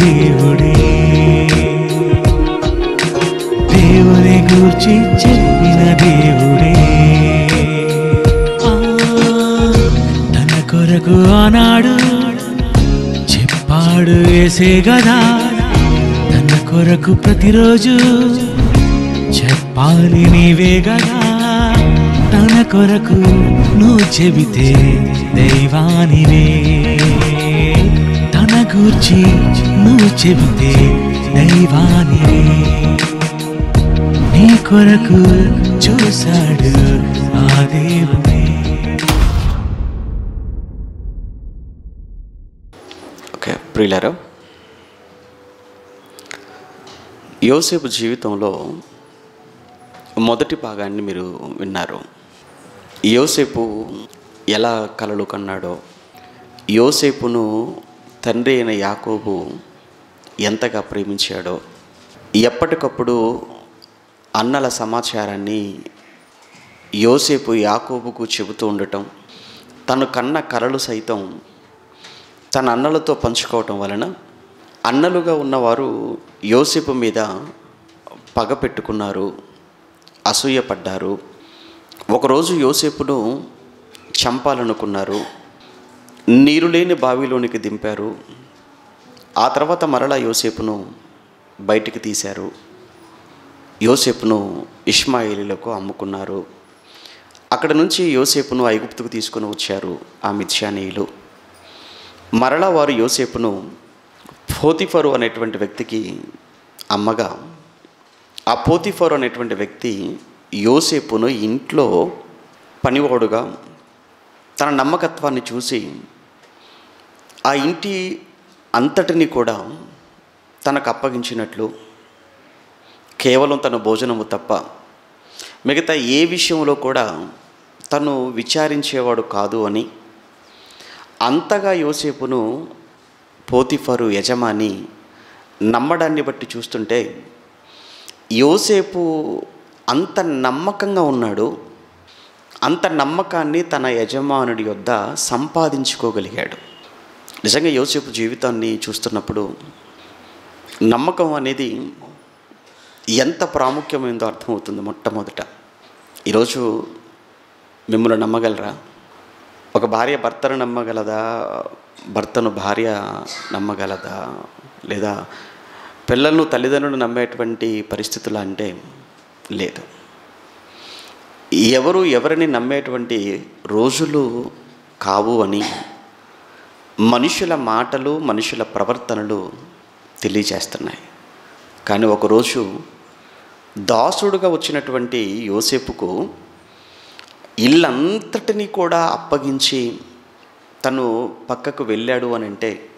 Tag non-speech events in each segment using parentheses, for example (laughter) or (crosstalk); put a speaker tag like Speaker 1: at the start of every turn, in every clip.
Speaker 1: దేవుడే. దేవుని గూర్చి చెప్పిన దేవుడే. ఆ, తన కొరకు ఆనాడు చెప్పాడు వేసే గదా తన కొరకు ప్రతిరోజు చెప్పాలి నీవే గదా తన కొరకు నువ్వు చెబితే దైవానివే. గూర్చి నువ్వు చెబితే దైవాని. నీ కొరకు చూశాడు ఆ దేవుని
Speaker 2: ఓకే ప్రియులారా యోసేపు జీవితంలో మొదటి భాగాన్ని మీరు విన్నారు. యోసేపు ఎలా కలలు కన్నాడో యోసేపును తండ్రి అయిన యాకోబు ఎంతగా ప్రేమించాడో ఎప్పటికప్పుడు అన్నల సమాచారాన్ని యోసేపు యాకోబుకు చెబుతూ ఉండటం తను కన్న కలలు సైతం తన అన్నలతో పంచుకోవటం వలన అన్నలుగా ఉన్నవారు యోసేపు మీద పగ పెట్టుకున్నారు అసూయపడ్డారు. ఒకరోజు యోసేపును చంపాలనుకున్నారు. నీరు లేని బావిలోనికి దింపారు. ఆ తర్వాత మరలా యోసేపును బయటికి తీశారు. యోసేపును ఇష్మాయిలీలకు అమ్ముకున్నారు. అక్కడ నుంచి యోసేపును ఐగుప్తుకు తీసుకొని వచ్చారు ఆ మిథ్యానీయులు మరలా వారు యోసేపును పోతిఫరు అనేటువంటి వ్యక్తికి అమ్మగా ఆ పోతిఫరు అనేటువంటి వ్యక్తి యోసేపును ఇంట్లో పనివాడుగా తన నమ్మకత్వాన్ని చూసి ఆ ఇంటి అంతటిని కూడా తనకు అప్పగించినట్లు కేవలం తన భోజనము తప్ప మిగతా ఏ విషయంలో కూడా తను విచారించేవాడు కాదు అని అంతగా యోసేపును పోతిఫరు యజమాని నమ్మడాన్ని బట్టి చూస్తుంటే యోసేపు అంత నమ్మకంగా ఉన్నాడు అంత నమ్మకాన్ని తన యజమానుడి యొద్ద సంపాదించుకోగలిగాడు. నిజంగా యోసేపు జీవితాన్ని చూస్తున్నప్పుడు నమ్మకం అనేది ఎంత ప్రాముఖ్యమైందో అర్థమవుతుంది మొట్టమొదట. ఈరోజు మిమ్మల్ని నమ్మగలరా? ఒక భార్య భర్తను నమ్మగలదా? భర్తను భార్య నమ్మగలదా? లేదా పిల్లలను తల్లిదండ్రులు నమ్మేటువంటి పరిస్థితులు అంటే లేదు. ఎవరు ఎవరిని నమ్మేటువంటి రోజులు కావు అని మనుషుల మాటలు మనుషుల ప్రవర్తనలు తెలియజేస్తున్నాయి. కానీ ఒకరోజు దాసుడుగా వచ్చినటువంటి యోసేపుకు ఇల్లంతటినీ కూడా అప్పగించి తను పక్కకు వెళ్ళాడు అని అంటే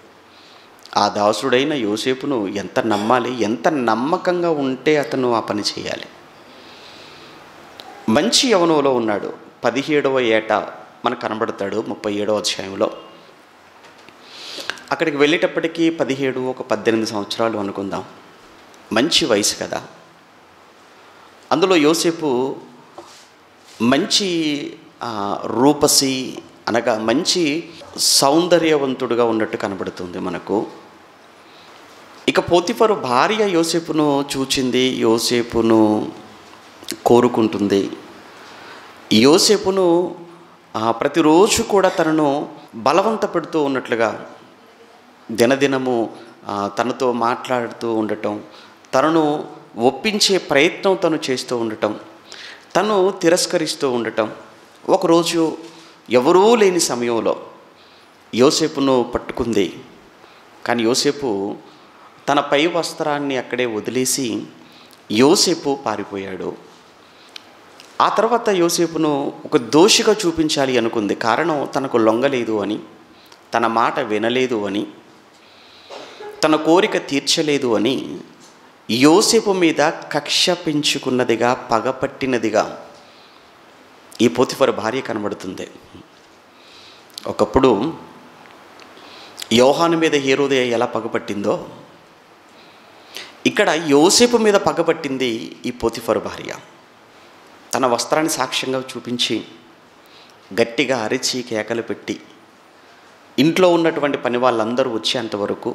Speaker 2: ఆ దాసుడైన యోసేపును ఎంత నమ్మాలి ఎంత నమ్మకంగా ఉంటే అతను ఆ పని చేయాలి. మంచి యవనంలో ఉన్నాడు. పదిహేడవ ఏట మనకు కనబడతాడు ముప్పై ఏడవ అధ్యాయంలో. అక్కడికి వెళ్ళేటప్పటికి పదిహేడు ఒక పద్దెనిమిది సంవత్సరాలు అనుకుందాం. మంచి వయసు కదా. అందులో యోసేపు మంచి రూపసి అనగా మంచి సౌందర్యవంతుడుగా ఉన్నట్టు కనబడుతుంది మనకు. ఇక పోతిఫరు భార్య యోసేపును చూచింది యోసేపును కోరుకుంటుంది. యోసేపును ప్రతిరోజు కూడా తనను బలవంత పెడుతూ ఉన్నట్లుగా దినదినము తనతో మాట్లాడుతూ ఉండటం తనను ఒప్పించే ప్రయత్నం తను చేస్తూ ఉండటం తను తిరస్కరిస్తూ ఉండటం. ఒకరోజు ఎవరూ లేని సమయంలో యోసేపును పట్టుకుంది. కానీ యోసేపు తన పై వస్త్రాన్ని అక్కడే వదిలేసి యోసేపు పారిపోయాడు. ఆ తర్వాత యోసేపును ఒక దోషిగా చూపించాలి అనుకుంది. కారణం తనకు లొంగలేదు అని తన మాట వినలేదు అని తన కోరిక తీర్చలేదు అని యోసేపు మీద కక్ష పెంచుకున్నదిగా పగపట్టినదిగా ఈ పోతిఫర్ భార్య కనబడుతుంది. ఒకప్పుడు యోహాను మీద హేరోదయ ఎలా పగపట్టిందో ఇక్కడ యోసేపు మీద పగపట్టింది ఈ పోతిఫర్ భార్య. తన వస్త్రాన్ని సాక్ష్యంగా చూపించి గట్టిగా అరిచి కేకలు పెట్టి ఇంట్లో ఉన్నటువంటి పని వాళ్ళందరూ వచ్చేంతవరకు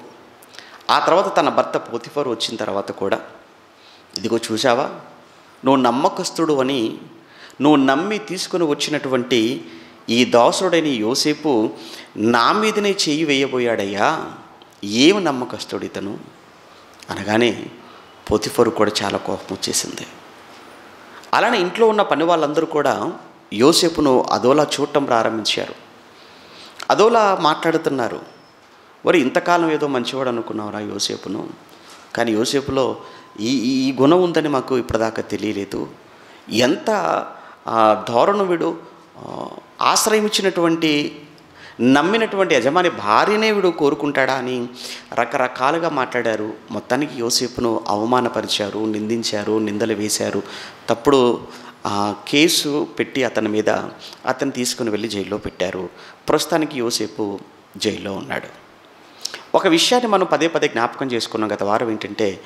Speaker 2: ఆ తర్వాత తన భర్త పోతిఫర్ వచ్చిన తర్వాత కూడా ఇదిగో చూసావా నువ్వు నమ్మకస్తుడు అని నువ్వు నమ్మి తీసుకుని వచ్చినటువంటి ఈ దాసుడైన యోసేపు నా మీదనే చేయి వేయబోయాడయ్యా. ఏమి నమ్మకస్తుడు ఇతను? అనగానే పోతిఫరు కూడా చాలా కోపం వచ్చేసింది. అలానే ఇంట్లో ఉన్న పని వాళ్ళందరూ కూడా యోసేపును అదోలా చూడటం ప్రారంభించారు. అదోలా మాట్లాడుతున్నారు. మరి ఇంతకాలం ఏదో మంచివాడు అనుకున్నావురా యోసేపును. కానీ యోసేపులో ఈ ఈ గుణం ఉందని మాకు ఇప్పటిదాకా తెలియలేదు. ఎంత ఆ, వీడు ఆశ్రయం ఇచ్చినటువంటి నమ్మినటువంటి యజమాని భార్యనే వీడు కోరుకుంటాడా అని రకరకాలుగా మాట్లాడారు. మొత్తానికి యోసేపును అవమానపరిచారు నిందించారు నిందలు వేశారు. తప్పుడు ఆ, కేసు పెట్టి అతని మీద అతను తీసుకుని వెళ్ళి జైల్లో పెట్టారు. ప్రస్తుతానికి యోసేపు జైల్లో ఉన్నాడు. ఒక విషయాన్ని మనం పదే పదే జ్ఞాపకం చేసుకున్నాం గత వారం ఏంటంటే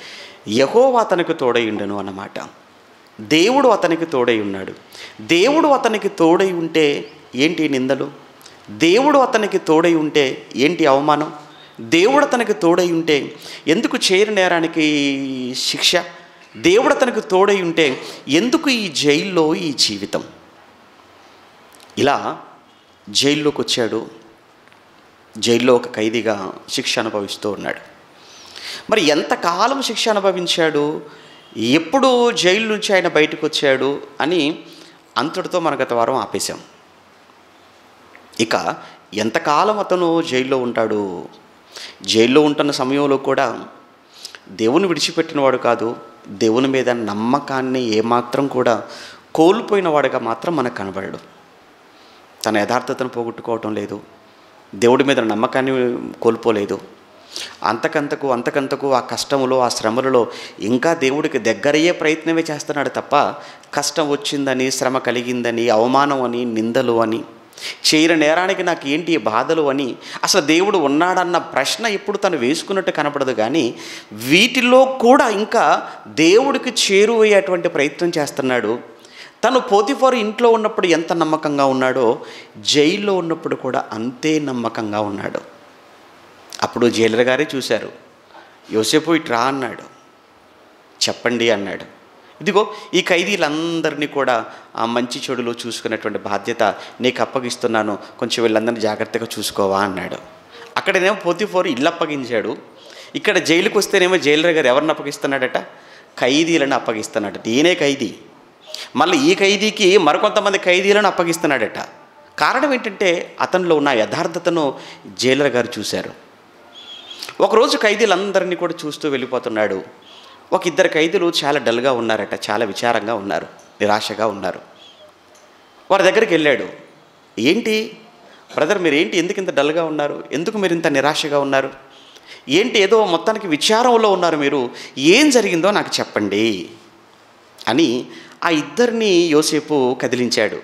Speaker 2: యహోవా అతనికి తోడై ఉండను అన్నమాట. దేవుడు అతనికి తోడై ఉన్నాడు. దేవుడు అతనికి తోడై ఉంటే ఏంటి నిందలు? దేవుడు అతనికి తోడై ఉంటే ఏంటి అవమానం? దేవుడు అతనికి తోడై ఉంటే ఎందుకు చేరి నేరానికి శిక్ష? దేవుడు అతనికి తోడై ఉంటే ఎందుకు ఈ జైల్లో ఈ జీవితం? ఇలా జైల్లోకి వచ్చాడు జైల్లో ఒక ఖైదీగా శిక్ష అనుభవిస్తూ ఉన్నాడు. మరి ఎంతకాలం శిక్ష అనుభవించాడు? ఎప్పుడు జైలు నుంచి ఆయన బయటకు వచ్చాడు? అని అంతటితో మన గత వారం ఆపేశాం. ఇక ఎంతకాలం అతను జైల్లో ఉంటాడు? జైల్లో ఉంటున్న సమయంలో కూడా దేవుని విడిచిపెట్టినవాడు కాదు దేవుని మీద నమ్మకాన్ని ఏమాత్రం కూడా కోల్పోయినవాడుగా మాత్రం మనకు కనబడడు. తన యథార్థతను పోగొట్టుకోవటం లేదు. దేవుడి మీద నమ్మకాన్ని కోల్పోలేదు. అంతకంతకు అంతకంతకు ఆ కష్టములో ఆ శ్రమలలో ఇంకా దేవుడికి దగ్గరయ్యే ప్రయత్నమే చేస్తున్నాడు తప్ప కష్టం వచ్చిందని శ్రమ కలిగిందని అవమానం అని నిందలు అని చేయని నేరానికి నాకు ఏంటి బాధలు అని అసలు దేవుడు ఉన్నాడన్న ప్రశ్న ఇప్పుడు తను వేసుకున్నట్టు కనపడదు కానీ వీటిలో కూడా ఇంకా దేవుడికి చేరువయ్యేటువంటి ప్రయత్నం చేస్తున్నాడు. తను పోతిఫారు ఇంట్లో ఉన్నప్పుడు ఎంత నమ్మకంగా ఉన్నాడో జైల్లో ఉన్నప్పుడు కూడా అంతే నమ్మకంగా ఉన్నాడు. అప్పుడు జైలర్ గారే చూశారు. యోసేపు ఇట్రా అన్నాడు. చెప్పండి అన్నాడు. ఇదిగో ఈ ఖైదీలందరినీ కూడా ఆ మంచి చెడులో చూసుకునేటువంటి బాధ్యత నీకు అప్పగిస్తున్నాను. కొంచెం వీళ్ళందరినీ జాగ్రత్తగా చూసుకోవా అన్నాడు. అక్కడనేమో పోతిఫోర్ ఇల్లు అప్పగించాడు. ఇక్కడ జైలుకు వస్తేనేమో జైలర్ గారు ఎవరిని అప్పగిస్తున్నాడట? ఖైదీలను అప్పగిస్తున్నాడట. ఈయనే ఖైదీ. మళ్ళీ ఈ ఖైదీకి మరికొంతమంది ఖైదీలను అప్పగిస్తున్నాడట. కారణం ఏంటంటే అతనిలో ఉన్న యథార్థతను జైలర్ గారు చూశారు. ఒకరోజు ఖైదీలందరినీ కూడా చూస్తూ వెళ్ళిపోతున్నాడు. ఒక ఇద్దరు ఖైదీలు చాలా డల్గా ఉన్నారట చాలా విచారంగా ఉన్నారు నిరాశగా ఉన్నారు. వారి దగ్గరికి వెళ్ళాడు. ఏంటి? బ్రదర్ మీరు ఏంటి ఎందుకు ఇంత డల్గా ఉన్నారు? ఎందుకు మీరు ఇంత నిరాశగా ఉన్నారు? ఏంటి ఏదో మొత్తానికి విచారంలో ఉన్నారు మీరు? ఏం జరిగిందో నాకు చెప్పండి అని ఆ ఇద్దరిని యోసేపు కదిలించాడు.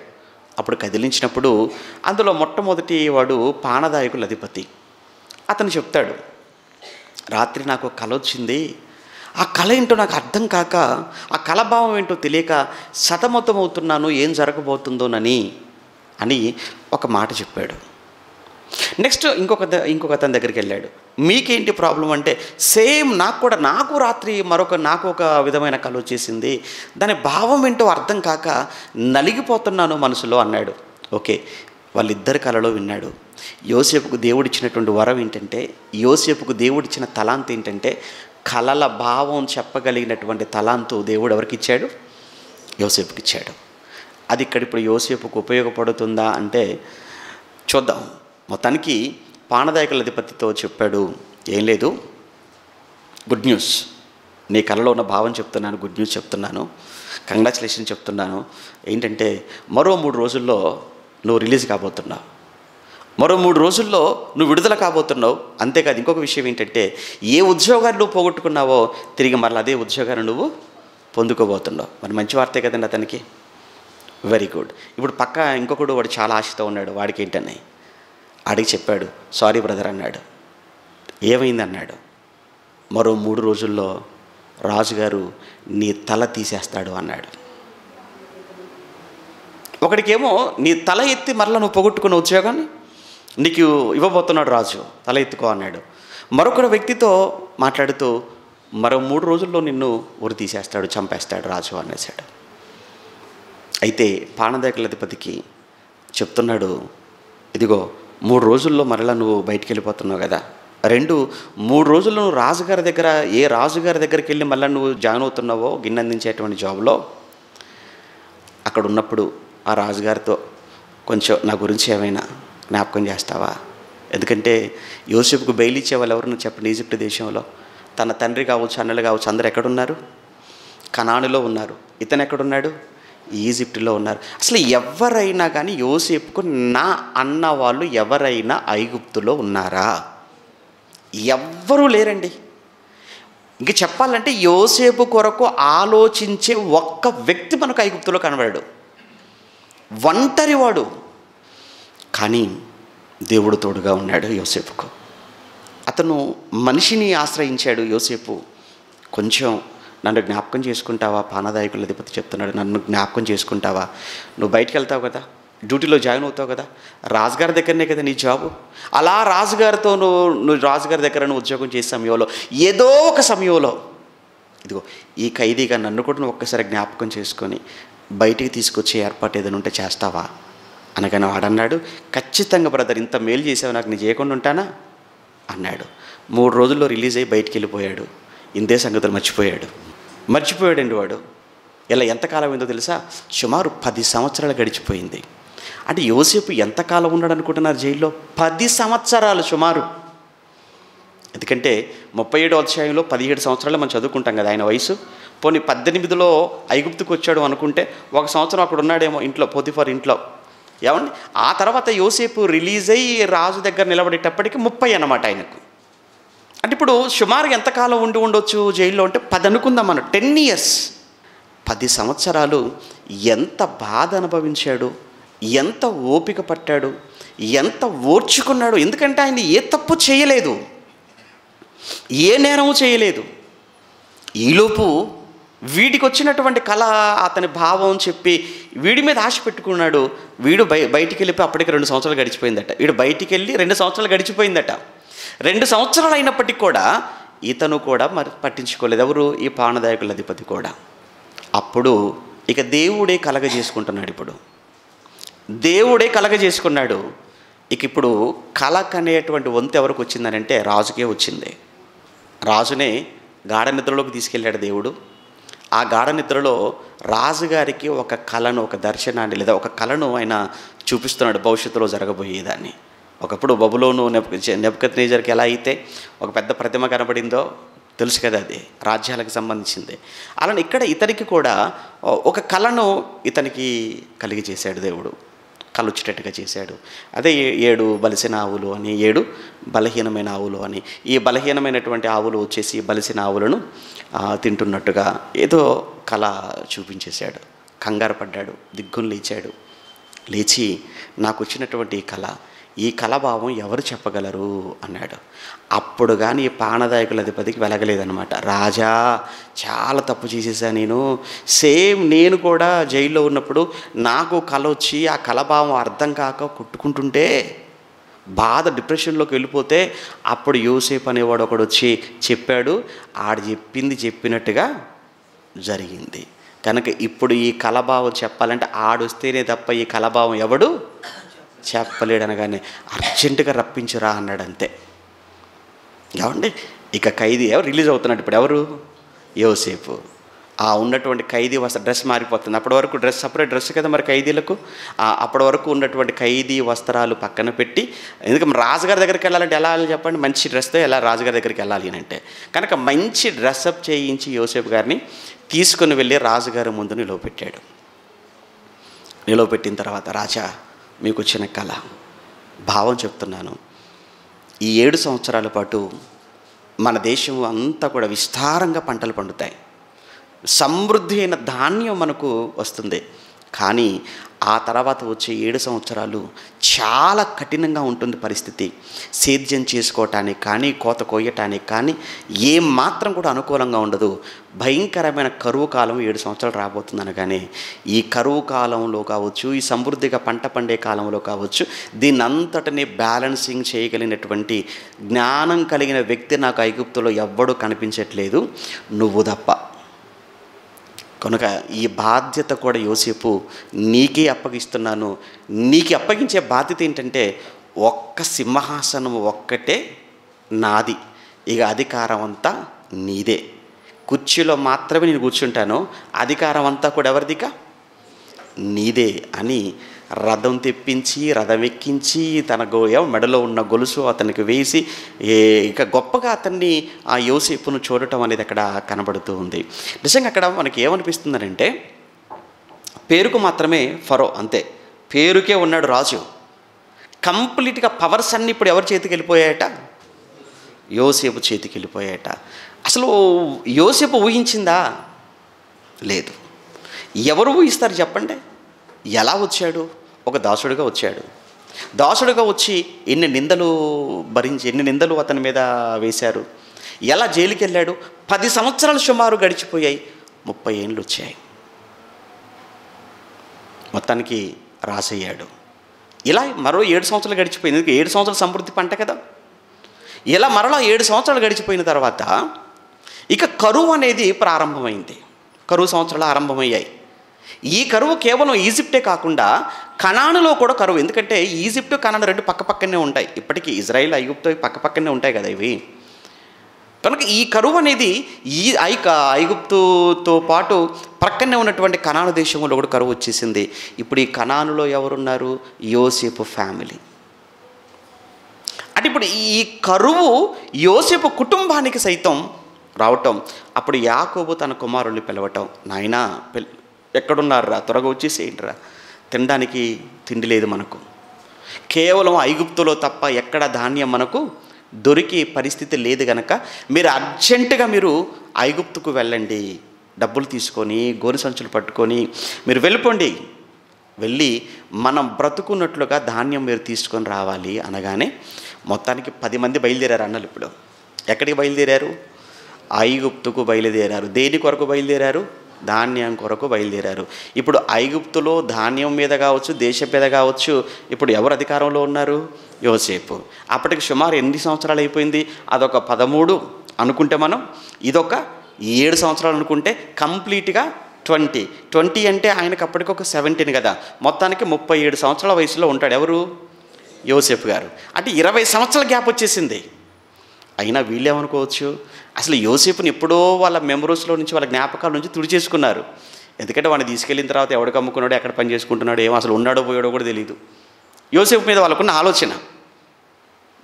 Speaker 2: అప్పుడు కదిలించినప్పుడు అందులో మొట్టమొదటి వాడు పానదాయకుల అధిపతి. అతను చెప్తాడు రాత్రి నాకు కల వచ్చింది. ఆ కళ ఏంటో నాకు అర్థం కాక ఆ కళభావం ఏంటో తెలియక సతమతమవుతున్నాను ఏం జరగబోతుందోనని అని ఒక మాట చెప్పాడు. నెక్స్ట్ ఇంకొక ఇంకొక అతని దగ్గరికి వెళ్ళాడు. మీకేంటి ప్రాబ్లం అంటే సేమ్ నాకు కూడా నాకు రాత్రి మరొక నాకు ఒక విధమైన కళ వచ్చేసింది. దాని భావం ఏంటో అర్థం కాక నలిగిపోతున్నాను మనసులో అన్నాడు. ఓకే వాళ్ళిద్దరి కళలో విన్నాడు. యోసేపుకు దేవుడిచ్చినటువంటి వరం ఏంటంటే యోసేపుకు దేవుడిచ్చిన తలాంత్ ఏంటంటే కళల భావం చెప్పగలిగినటువంటి తలాంతు దేవుడు ఎవరికి ఇచ్చాడు యోసేపుకి ఇచ్చాడు అది ఇక్కడ ఇప్పుడు యోసేపుకు ఉపయోగపడుతుందా అంటే చూద్దాం. మొత్తానికి పానదాయకుల అధిపతితో చెప్పాడు. ఏం లేదు. గుడ్ న్యూస్ నీ కళలో ఉన్న భావం చెప్తున్నాను గుడ్ న్యూస్ చెప్తున్నాను. కంగ్రాచులేషన్ చెప్తున్నాను. ఏంటంటే మరో మూడు రోజుల్లో నువ్వు రిలీజ్ కాబోతున్నావు. మరో మూడు రోజుల్లో నువ్వు విడుదల కాబోతున్నావు. అంతేకాదు ఇంకొక విషయం ఏంటంటే ఏ ఉద్యోగాన్ని నువ్వు పోగొట్టుకున్నావో తిరిగి మరలా అదే ఉద్యోగాన్ని నువ్వు పొందుకోబోతున్నావు. మరి మంచి వార్తే కదండి అతనికి. వెరీ గుడ్ ఇప్పుడు పక్క ఇంకొకడు వాడు చాలా ఆశతో ఉన్నాడు. వాడికి ఏంటని అడిగి చెప్పాడు సారీ బ్రదర్ అన్నాడు. ఏమైంది అన్నాడు మరో మూడు రోజుల్లో రాజుగారు నీ తల తీసేస్తాడు అన్నాడు. ఒకడికేమో నీ తల ఎత్తి మరలా నువ్వు పొగొట్టుకున్న ఉద్యోగాన్ని నీకు ఇవ్వబోతున్నాడు రాజు తల ఎత్తుకో అన్నాడు. మరొకడు వ్యక్తితో మాట్లాడుతూ మరో మూడు రోజుల్లో నిన్ను ఉరి తీసేస్తాడు చంపేస్తాడు రాజు అనేసాడు అయితే పానదేకల అధిపతికి చెప్తున్నాడు ఇదిగో మూడు రోజుల్లో మరలా నువ్వు బయటికి వెళ్ళిపోతున్నావు కదా. రెండు మూడు రోజుల్లో నువ్వు రాజుగారి దగ్గర ఏ రాజుగారి దగ్గరికి వెళ్ళి మళ్ళీ నువ్వు జాయిన్ అవుతున్నావో గిన్నెందించేటువంటి జాబ్లో? అక్కడ ఉన్నప్పుడు ఆ రాజుగారితో కొంచెం నా గురించి ఏమైనా జ్ఞాపకం చేస్తావా? ఎందుకంటే యోసేపుకు బెయిల్ ఇచ్చే వాళ్ళు ఎవరు చెప్పండి ఈజిప్ట్ దేశంలో? తన తండ్రి కావచ్చు అన్నలు కావచ్చు అందరు ఎక్కడున్నారు? కనానులో ఉన్నారు. ఇతను ఎక్కడున్నాడు? ఈజిప్టులో ఉన్నారు. అసలు ఎవరైనా కానీ యోసేపుకు నా అన్న వాళ్ళు ఎవరైనా ఐగుప్తులో ఉన్నారా? ఎవ్వరూ లేరండి. ఇంక చెప్పాలంటే యోసేపు కొరకు ఆలోచించే ఒక్క వ్యక్తి మనకు ఐగుప్తులో కనబడాడు. ఒంటరివాడు కానీ దేవుడు తోడుగా ఉన్నాడు యోసేపుకు. అతను మనిషిని ఆశ్రయించాడు యోసేపు. కొంచెం నన్ను జ్ఞాపకం చేసుకుంటావా? పానదాయకుల అధిపతి చెప్తున్నాడు. నన్ను జ్ఞాపకం చేసుకుంటావా? నువ్వు బయటికి వెళ్తావు కదా? డ్యూటీలో జాయిన్ అవుతావు కదా? రాజుగారి దగ్గరనే కదా నీ జాబు? అలా రాజుగారితో నువ్వు నువ్వు రాజుగారి దగ్గర నువ్వు ఉద్యోగం చేసే సమయంలో ఏదో ఒక సమయంలో ఇదిగో ఈ ఖైదీగా నన్ను కూడా నువ్వు ఒక్కసారి జ్ఞాపకం చేసుకొని బయటికి తీసుకొచ్చే ఏర్పాటు ఏదైనా ఉంటే చేస్తావా? అనగానే వాడన్నాడు ఖచ్చితంగా బ్రదర్ ఇంత మేలు చేసావు నాకు నేను చేయకుండా ఉంటానా? అన్నాడు. మూడు రోజుల్లో రిలీజ్ అయ్యి బయటికి వెళ్ళిపోయాడు. ఇందే సంగతులు మర్చిపోయాడు. మర్చిపోయాడండి వాడు. ఇలా ఎంతకాలం అయిందో తెలుసా? సుమారు పది సంవత్సరాలు గడిచిపోయింది. అంటే యోసేపు ఎంతకాలం ఉన్నాడు అనుకుంటున్నారు జైల్లో? పది సంవత్సరాలు సుమారు. ఎందుకంటే ముప్పై ఏడు అధ్యాయంలో పదిహేడు సంవత్సరాలు మనం చదువుకుంటాం కదా ఆయన వయసు. పోనీ పద్దెనిమిదిలో ఐగుప్తుకు వచ్చాడు అనుకుంటే ఒక సంవత్సరం అక్కడ ఉన్నాడేమో ఇంట్లో పోతిఫార్ ఇంట్లో. ఏమండి? ఆ తర్వాత యోసేపు రిలీజ్ అయ్యి రాజు దగ్గర నిలబడేటప్పటికి ముప్పై అన్నమాట ఆయనకు. అంటే ఇప్పుడు సుమారు ఎంతకాలం ఉండి ఉండొచ్చు జైల్లో అంటే పది అనుకుందాం మనం టెన్ ఇయర్స్ పది సంవత్సరాలు ఎంత బాధ అనుభవించాడు? ఎంత ఓపిక పట్టాడు? ఎంత ఓర్చుకున్నాడు? ఎందుకంటే ఆయన ఏ తప్పు చేయలేదు. ఏ నేరము చేయలేదు. ఈలోపు వీడికి వచ్చినటువంటి కళ అతని భావం చెప్పి వీడి మీద ఆశ పెట్టుకున్నాడు. వీడు బయ బయటికి వెళ్ళిపోయి అప్పటికి రెండు సంవత్సరాలు గడిచిపోయిందట. వీడు బయటికి వెళ్ళి రెండు సంవత్సరాలు గడిచిపోయిందట. రెండు సంవత్సరాలు అయినప్పటికీ కూడా ఇతను కూడా మరి పట్టించుకోలేదు. ఎవరు? ఈ పానదాయకుల అధిపతి కూడా. అప్పుడు ఇక దేవుడే కలగజేసుకుంటున్నాడు ఇప్పుడు. దేవుడే కలగజేసుకున్నాడు ఇక ఇప్పుడు కలక్ అనేటువంటి వంతు ఎవరికి వచ్చిందనంటే రాజుకే వచ్చింది. రాజునే గాఢ నిద్రలోకి తీసుకెళ్ళాడు దేవుడు. ఆ గాఢ నిద్రలో రాజుగారికి ఒక కళను ఒక దర్శనాన్ని లేదా ఒక కళను ఆయన చూపిస్తున్నాడు భవిష్యత్తులో జరగబోయేదాన్ని. ఒకప్పుడు బబులోను నెపకత్ నేజర్కి ఎలా అయితే ఒక పెద్ద ప్రతిమ కనబడిందో తెలుసు కదా అది రాజ్యాలకు సంబంధించింది. అలానే ఇక్కడ ఇతనికి కూడా ఒక కళను ఇతనికి కలిగి చేశాడు దేవుడు కలొచ్చేటట్టుగా చేశాడు. అదే ఏడు బలిసిన ఆవులు అని ఏడు బలహీనమైన ఆవులు అని ఈ బలహీనమైనటువంటి ఆవులు వచ్చేసి బలిసిన ఆవులను తింటున్నట్టుగా ఏదో కళ చూపించేశాడు. కంగారు పడ్డాడు దిగ్గును లేచాడు. లేచి నాకు వచ్చినటువంటి ఈ కళ ఈ కళభావం ఎవరు చెప్పగలరు? అన్నాడు. అప్పుడు కానీ ఈ పానదాయకుల అధిపతికి వెలగలేదనమాట రాజా చాలా తప్పు చేసేసా నేను. సేమ్ నేను కూడా జైల్లో ఉన్నప్పుడు నాకు కళ వచ్చి ఆ కళభావం అర్థం కాక కొట్టుకుంటుంటే బాధ డిప్రెషన్లోకి వెళ్ళిపోతే అప్పుడు యూసేఫ్ అనేవాడు ఒకడు వచ్చి చెప్పాడు. ఆడు చెప్పింది చెప్పినట్టుగా జరిగింది. కనుక ఇప్పుడు ఈ కలభావం చెప్పాలంటే ఆడొస్తేనే తప్ప ఈ కలభావం ఎవడు చెప్పలేడనగానే అర్జెంటుగా రప్పించురా అన్నాడు అంతే ఏమండి? ఇక ఖైదీ ఎవరు? రిలీజ్ అవుతున్నాడు ఇప్పుడు ఎవరు? యోసేపు. ఆ ఉన్నటువంటి ఖైదీ వస్త్ర డ్రెస్ మారిపోతుంది. అప్పటి వరకు డ్రెస్ సపరేట్ డ్రెస్ కదా మరి ఖైదీలకు? అప్పటి వరకు ఉన్నటువంటి ఖైదీ వస్త్రాలు పక్కన పెట్టి ఎందుకంటే రాజుగారి దగ్గరికి వెళ్ళాలంటే ఎలా వెళ్ళాలి చెప్పండి? మంచి డ్రెస్తో ఎలా రాజుగారి దగ్గరికి వెళ్ళాలి అని అంటే కనుక మంచి డ్రెస్అప్ చేయించి యోసేపు గారిని తీసుకుని వెళ్ళి రాజుగారి ముందు నిలవపెట్టాడు నిలవపెట్టిన తర్వాత రాజా మీకు వచ్చిన కళ భావం చెప్తున్నాను. ఈ ఏడు సంవత్సరాల పాటు మన దేశం అంతా కూడా విస్తారంగా పంటలు పండుతాయి. సమృద్ధి అయిన ధాన్యం మనకు వస్తుంది. కానీ ఆ తర్వాత వచ్చే ఏడు సంవత్సరాలు చాలా కఠినంగా ఉంటుంది పరిస్థితి. సేద్యం చేసుకోవటానికి కానీ కోత కొయ్యటానికి కానీ ఏం మాత్రం కూడా అనుకూలంగా ఉండదు. భయంకరమైన కరువు కాలం ఏడు సంవత్సరాలు రాబోతుంది అనగానే ఈ కరువు కాలంలో కావచ్చు ఈ సమృద్ధిగా పంట పండే కాలంలో కావచ్చు దీని అంతటిని బ్యాలెన్సింగ్ చేయగలిగినటువంటి జ్ఞానం కలిగిన వ్యక్తి నాకు ఐగుప్తులో ఎవ్వడూ కనిపించట్లేదు. నువ్వు తప్ప. కనుక ఈ బాధ్యత కూడా యోసేపు నీకే అప్పగిస్తున్నాను నీకు అప్పగించే బాధ్యత ఏంటంటే ఒక్క సింహాసనం ఒక్కటే నాది. ఇక అధికారం అంతా నీదే. కుర్చీలో మాత్రమే నేను కూర్చుంటాను అధికారం అంతా కూడా ఎవరిదిక? నీదే అని రథం తెప్పించి రథం ఎక్కించి తన గో మెడలో ఉన్న గొలుసు అతనికి వేసి ఏ ఇక గొప్పగా అతన్ని ఆ యోసేపును చూడటం అనేది అక్కడ కనబడుతూ ఉంది. నిజంగా అక్కడ మనకి ఏమనిపిస్తుందంటే పేరుకు మాత్రమే ఫరో అంతే. పేరుకే ఉన్నాడు రాజు. కంప్లీట్గా పవర్స్ అన్నీ ఇప్పుడు ఎవరి చేతికి వెళ్ళిపోయాయట? యోసేపు చేతికి వెళ్ళిపోయాయట. అసలు యోసేపు ఊహించిందా? లేదు. ఎవరు ఊహిస్తారు చెప్పండి? ఎలా వచ్చాడు? ఒక దాసుడుగా వచ్చాడు. దాసుడుగా వచ్చి ఎన్ని నిందలు భరించి ఎన్ని నిందలు అతని మీద వేశారు? ఎలా జైలుకి వెళ్ళాడు పది సంవత్సరాలు సుమారు గడిచిపోయాయి. ముప్పై ఏళ్ళు వచ్చాయి. మొత్తానికి రాసయ్యాడు. ఇలా మరో ఏడు సంవత్సరాలు గడిచిపోయింది. ఎందుకు? ఏడు సంవత్సరాలు సమృద్ధి పంట కదా. ఇలా మరలా ఏడు సంవత్సరాలు గడిచిపోయిన తర్వాత ఇక కరువు అనేది ప్రారంభమైంది. కరువు సంవత్సరాలు ఆరంభమయ్యాయి. ఈ కరువు కేవలం ఈజిప్టే కాకుండా కణానులో కూడా కరువు. ఎందుకంటే ఈజిప్ట్ కణాను రెండు పక్క పక్కనే ఉంటాయి. ఇప్పటికీ ఇజ్రాయిల్ ఐగుప్తు పక్క పక్కనే ఉంటాయి కదా ఇవి. కనుక ఈ కరువు అనేది ఈ ఐక ఐగుప్తుతో పాటు ప్రక్కనే ఉన్నటువంటి కనాను దేశంలో కూడా కరువు వచ్చేసింది. ఇప్పుడు ఈ కణానులో ఎవరున్నారు? యోసేపు ఫ్యామిలీ. అంటే ఇప్పుడు ఈ కరువు యోసేపు కుటుంబానికి సైతం రావటం అప్పుడు యాకోబు తన కుమారుల్ని పిలవటం నాయనా పిల్ ఎక్కడున్నారా త్వరగా వచ్చేసేయండిరా తినడానికి తిండి లేదు మనకు. కేవలం ఐగుప్తులో తప్ప ఎక్కడ ధాన్యం మనకు దొరికే పరిస్థితి లేదు గనక మీరు అర్జెంటుగా మీరు ఐగుప్తుకు వెళ్ళండి. డబ్బులు తీసుకొని గోరు సంచులు పట్టుకొని మీరు వెళ్ళిపోండి. వెళ్ళి మనం బ్రతుకున్నట్లుగా ధాన్యం మీరు తీసుకొని రావాలి అనగానే మొత్తానికి పది మంది బయలుదేరారు అన్నలు ఇప్పుడు. ఎక్కడికి బయలుదేరారు? ఐగుప్తుకు బయలుదేరారు. దేని కొరకు బయలుదేరారు? ధాన్యం కొరకు బయలుదేరారు. ఇప్పుడు ఐగుప్తులో ధాన్యం మీద కావచ్చు దేశం మీద కావచ్చు ఇప్పుడు ఎవరు అధికారంలో ఉన్నారు? యోసేపు. అప్పటికి సుమారు ఎన్ని సంవత్సరాలు అయిపోయింది? అదొక పదమూడు అనుకుంటే మనం ఇదొక ఏడు సంవత్సరాలు అనుకుంటే కంప్లీట్గా ట్వంటీ. ట్వంటీ అంటే ఆయనకు అప్పటికి ఒక సెవెంటీన్ కదా. మొత్తానికి ముప్పై ఏడు సంవత్సరాల వయసులో ఉంటాడు ఎవరు? యోసేఫ్ గారు. అంటే ఇరవై సంవత్సరాల గ్యాప్ వచ్చేసింది. అయినా వీళ్ళేమనుకోవచ్చు అసలు యోసేపుని ఎప్పుడో వాళ్ళ మెమరీస్లో నుంచి వాళ్ళ జ్ఞాపకాల నుంచి తుడిచేసుకున్నారు. ఎందుకంటే వాడిని తీసుకెళ్ళిన తర్వాత ఎవడికి అమ్ముకున్నాడు ఎక్కడ పని చేసుకుంటున్నాడో ఏమో అసలు ఉన్నాడో పోయాడో కూడా తెలియదు యోసేపు మీద వాళ్ళకున్న ఆలోచన.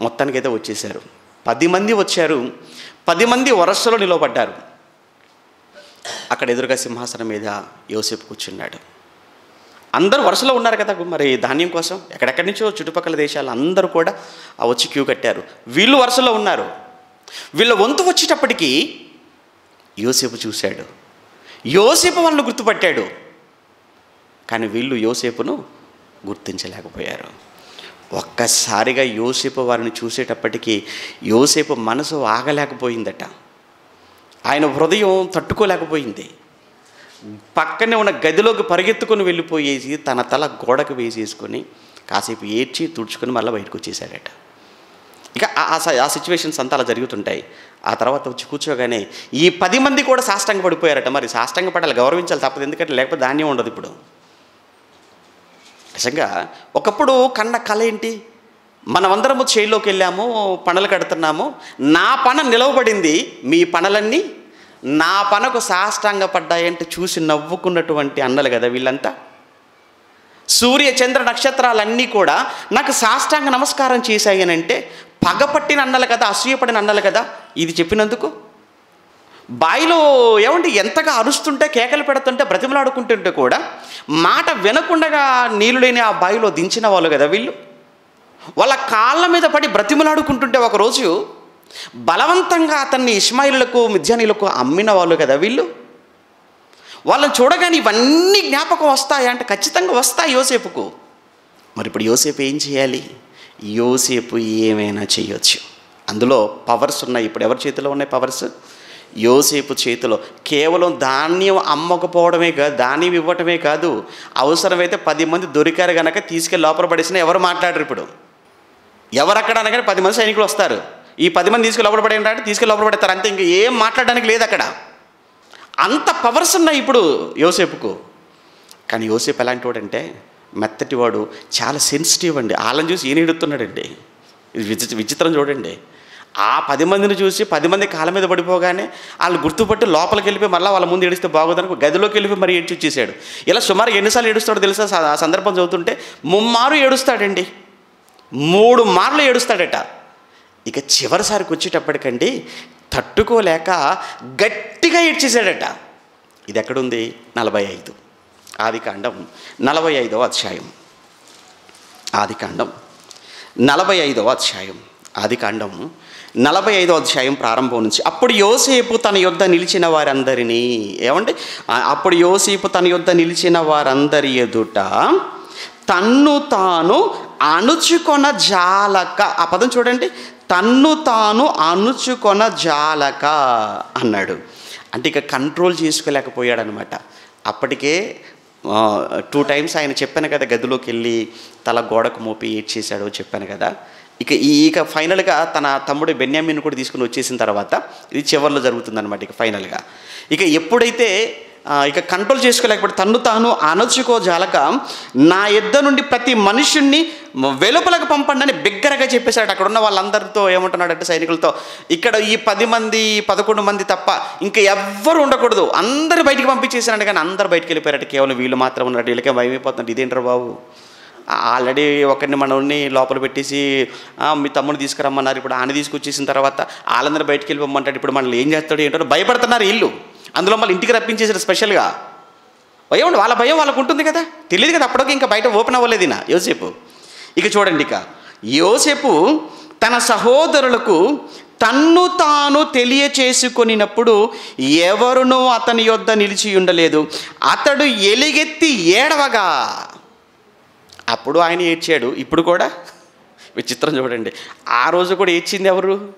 Speaker 2: మొత్తానికైతే వచ్చేసారు పది మంది వచ్చారు. పది మంది వరసలో నిలవబడ్డారు అక్కడ ఎదురుగా సింహాసనం మీద యోసేపు కూర్చున్నాడు. అందరూ వరుసలో ఉన్నారు కదా మరి ధాన్యం కోసం? ఎక్కడెక్కడి నుంచో? చుట్టుపక్కల దేశాలు అందరూ కూడా ఆ వచ్చి క్యూ కట్టారు. వీళ్ళు వరుసలో ఉన్నారు. వీళ్ళ వంతు వచ్చేటప్పటికి యోసేపు చూశాడు. యోసేపు వాళ్ళు గుర్తుపట్టాడు. కానీ వీళ్ళు యోసేపును గుర్తించలేకపోయారు. ఒక్కసారిగా యోసేపు వారిని చూసేటప్పటికీ యోసేపు మనసు ఆగలేకపోయిందట. ఆయన హృదయం తట్టుకోలేకపోయింది. పక్కనే ఉన్న గదిలోకి పరిగెత్తుకొని వెళ్ళిపోయేసి తన తల గోడకు వేసేసుకొని కాసేపు ఏడ్చి తుడుచుకొని మళ్ళీ బయటకు వచ్చేసాడట ఇక ఆ- స- ఆ సిచ్యువేషన్స్ అంతా అలా జరుగుతుంటాయి. ఆ తర్వాత వచ్చి కూర్చోగానే ఈ పది మంది కూడా సాష్టంగ పడిపోయారట. మరి సాష్టంగా పడాలి గౌరవించాలి తప్పదు. ఎందుకంటే లేకపోతే ధాన్యం ఉండదు ఇప్పుడు. నిజంగా ఒకప్పుడు కన్న కళ ఏంటి? మనమందరము చేయిలోకి వెళ్ళాము పనులు కడుతున్నాము. నా పన నిలవబడింది మీ పనులన్నీ నా పనకు సాష్టాంగ పడ్డాయంటే చూసి నవ్వుకున్నటువంటి అన్నలు కదా వీళ్ళంతా. సూర్య చంద్ర నక్షత్రాలన్నీ కూడా నాకు సాష్టాంగ నమస్కారం చేశాయి అని అంటే పగపట్టిన అన్నలు కదా అసూయపడిన అన్నలు కదా ఇది చెప్పినందుకు? బాయిలో ఏమంటే ఎంతగా అరుస్తుంటే కేకలు పెడుతుంటే బ్రతిమలాడుకుంటుంటే కూడా మాట వినకుండా నీళ్ళు లేని ఆ బాయిలో దించిన వాళ్ళు కదా వీళ్ళు? వాళ్ళ కాళ్ళ మీద పడి బ్రతిమలాడుకుంటుంటే ఒకరోజు బలవంతంగా అతన్ని ఇస్మాయిలకు మిథ్యానీలకు అమ్మిన వాళ్ళు కదా వీళ్ళు? వాళ్ళని చూడగానే ఇవన్నీ జ్ఞాపకం వస్తాయా అంటే ఖచ్చితంగా వస్తాయి యోసేపుకు. మరి ఇప్పుడు యోసేపు ఏం చేయాలి? యోసేపు ఏమైనా చేయొచ్చు. అందులో పవర్స్ ఉన్నాయి. ఇప్పుడు ఎవరి చేతిలో ఉన్నాయి పవర్స్ యోసేపు చేతిలో. కేవలం ధాన్యం అమ్మకపోవడమే కాదు ధాన్యం ఇవ్వటమే కాదు. అవసరమైతే పది మంది దొరికారు కనుక తీసుకెళ్ళి లోపల పడేసినా ఎవరు మాట్లాడరు ఇప్పుడు? ఎవరక్కడ అనగానే పది మంది సైనికులు వస్తారు. ఈ పది మంది తీసుకెళ్ళి లోపల పడేయండి అంటే తీసుకెళ్ళి లోపల పడతారు అంతే ఇంకా ఏం మాట్లాడడానికి లేదు అక్కడ. అంత పవర్స్ ఉన్నాయి ఇప్పుడు యోసేపుకు. కానీ యోసేపు ఎలాంటి వాడంటే మెత్తటివాడు చాలా సెన్సిటివ్ అండి. వాళ్ళని చూసి ఈయన ఎడుతున్నాడండి ఇది విచిత్ర విచిత్రం చూడండి. ఆ పది మందిని చూసి పది మంది కాళ్ళ మీద పడిపోగానే వాళ్ళు గుర్తుపట్టి లోపలికి వెళ్ళిపోయి మళ్ళీ వాళ్ళ ముందు ఏడిస్తే బాగోదనుకో గదిలోకి వెళ్ళిపోయి మరి ఏడ్చి వచ్చేసాడు. ఇలా సుమారు ఎన్నిసార్లు ఏడుస్తాడో తెలుసా? ఆ సందర్భం చదువుతుంటే ముమ్మారు ఏడుస్తాడండి. మూడు మార్లు ఏడుస్తాడట. ఇక చివరిసారికి వచ్చేటప్పటికండి తట్టుకోలేక గట్టిగా ఏడ్చేసాడట ఇది ఎక్కడుంది? నలభై ఐదు. ఆదికాండం నలభై ఐదవ అధ్యాయం. ఆదికాండం నలభై ఐదవ అధ్యాయం. ఆదికాండం నలభై ఐదో అధ్యాయం ప్రారంభం నుంచి అప్పుడు యోసేపు తన యొద్ద నిలిచిన వారందరినీ ఏమంటే అప్పుడు యోసేపు తన యొద్ద నిలిచిన వారందరి ఎదుట తన్ను తాను అణుచుకొన జాలక ఆ పదం చూడండి తన్ను తాను అణుచుకొన జాలక అన్నాడు. అంటే ఇక కంట్రోల్ చేసుకోలేకపోయాడు అనమాట అప్పటికే టూ టైమ్స్ ఆయన చెప్పాను కదా గదిలోకి వెళ్ళి తల గోడకు మోపి ఏడ్చేశాడు చెప్పాను కదా. ఇక ఈ ఇక ఫైనల్గా తన తమ్ముడు బెన్యామిన్ కూడా తీసుకుని వచ్చేసిన తర్వాత ఇది చివరిలో జరుగుతుందన్నమాట ఇక ఫైనల్గా. ఇక ఎప్పుడైతే ఇక కంట్రోల్ చేసుకోలేకపోతే తన్ను తాను అనర్చుకోజాలక నా ఇద్దరు నుండి ప్రతి మనుషుణ్ణి వెలుపలకు పంపండి అని బిగ్గరగా చెప్పేశాడు అక్కడ ఉన్న వాళ్ళందరితో ఏమంటున్నాడంటే సైనికులతో. ఇక్కడ ఈ పది మంది పదకొండు మంది తప్ప ఇంకా ఎవ్వరు ఉండకూడదు. అందరు బయటికి పంపించేశాడు కానీ అందరు బయటికి వెళ్ళిపోయారట. కేవలం వీళ్ళు మాత్రం ఉన్నారు వీళ్ళకే భయమైపోతున్నారు ఇదేంటారు బాబు? ఆల్రెడీ ఒకరిని మనల్ని లోపల పెట్టేసి మీ తమ్ముడు తీసుకురమ్మన్నారు. ఇప్పుడు ఆయన తీసుకొచ్చేసిన తర్వాత వాళ్ళందరూ బయటికి వెళ్ళిపోమంటాడు. ఇప్పుడు మనల్ని ఏం చేస్తాడు ఏంటో భయపడుతున్నారు ఇల్లు అందులో మళ్ళీ ఇంటికి రప్పించేసారు స్పెషల్గా. భయం వాళ్ళ భయం వాళ్ళకు ఉంటుంది కదా? తెలియదు కదా అప్పటికి ఇంకా బయట ఓపెన్ అవ్వలేదు నా యోసేపు. ఇక చూడండి ఇక యోసేపు తన సహోదరులకు తన్ను తాను తెలియచేసుకొనినప్పుడు ఎవరునూ అతని యొద్ద నిలిచి ఉండలేదు. అతడు ఎలిగెత్తి ఏడవగా. అప్పుడు ఆయన ఏడ్చాడు ఇప్పుడు కూడా? విచిత్రం చూడండి. ఆ రోజు కూడా ఏడ్చింది ఎవరు?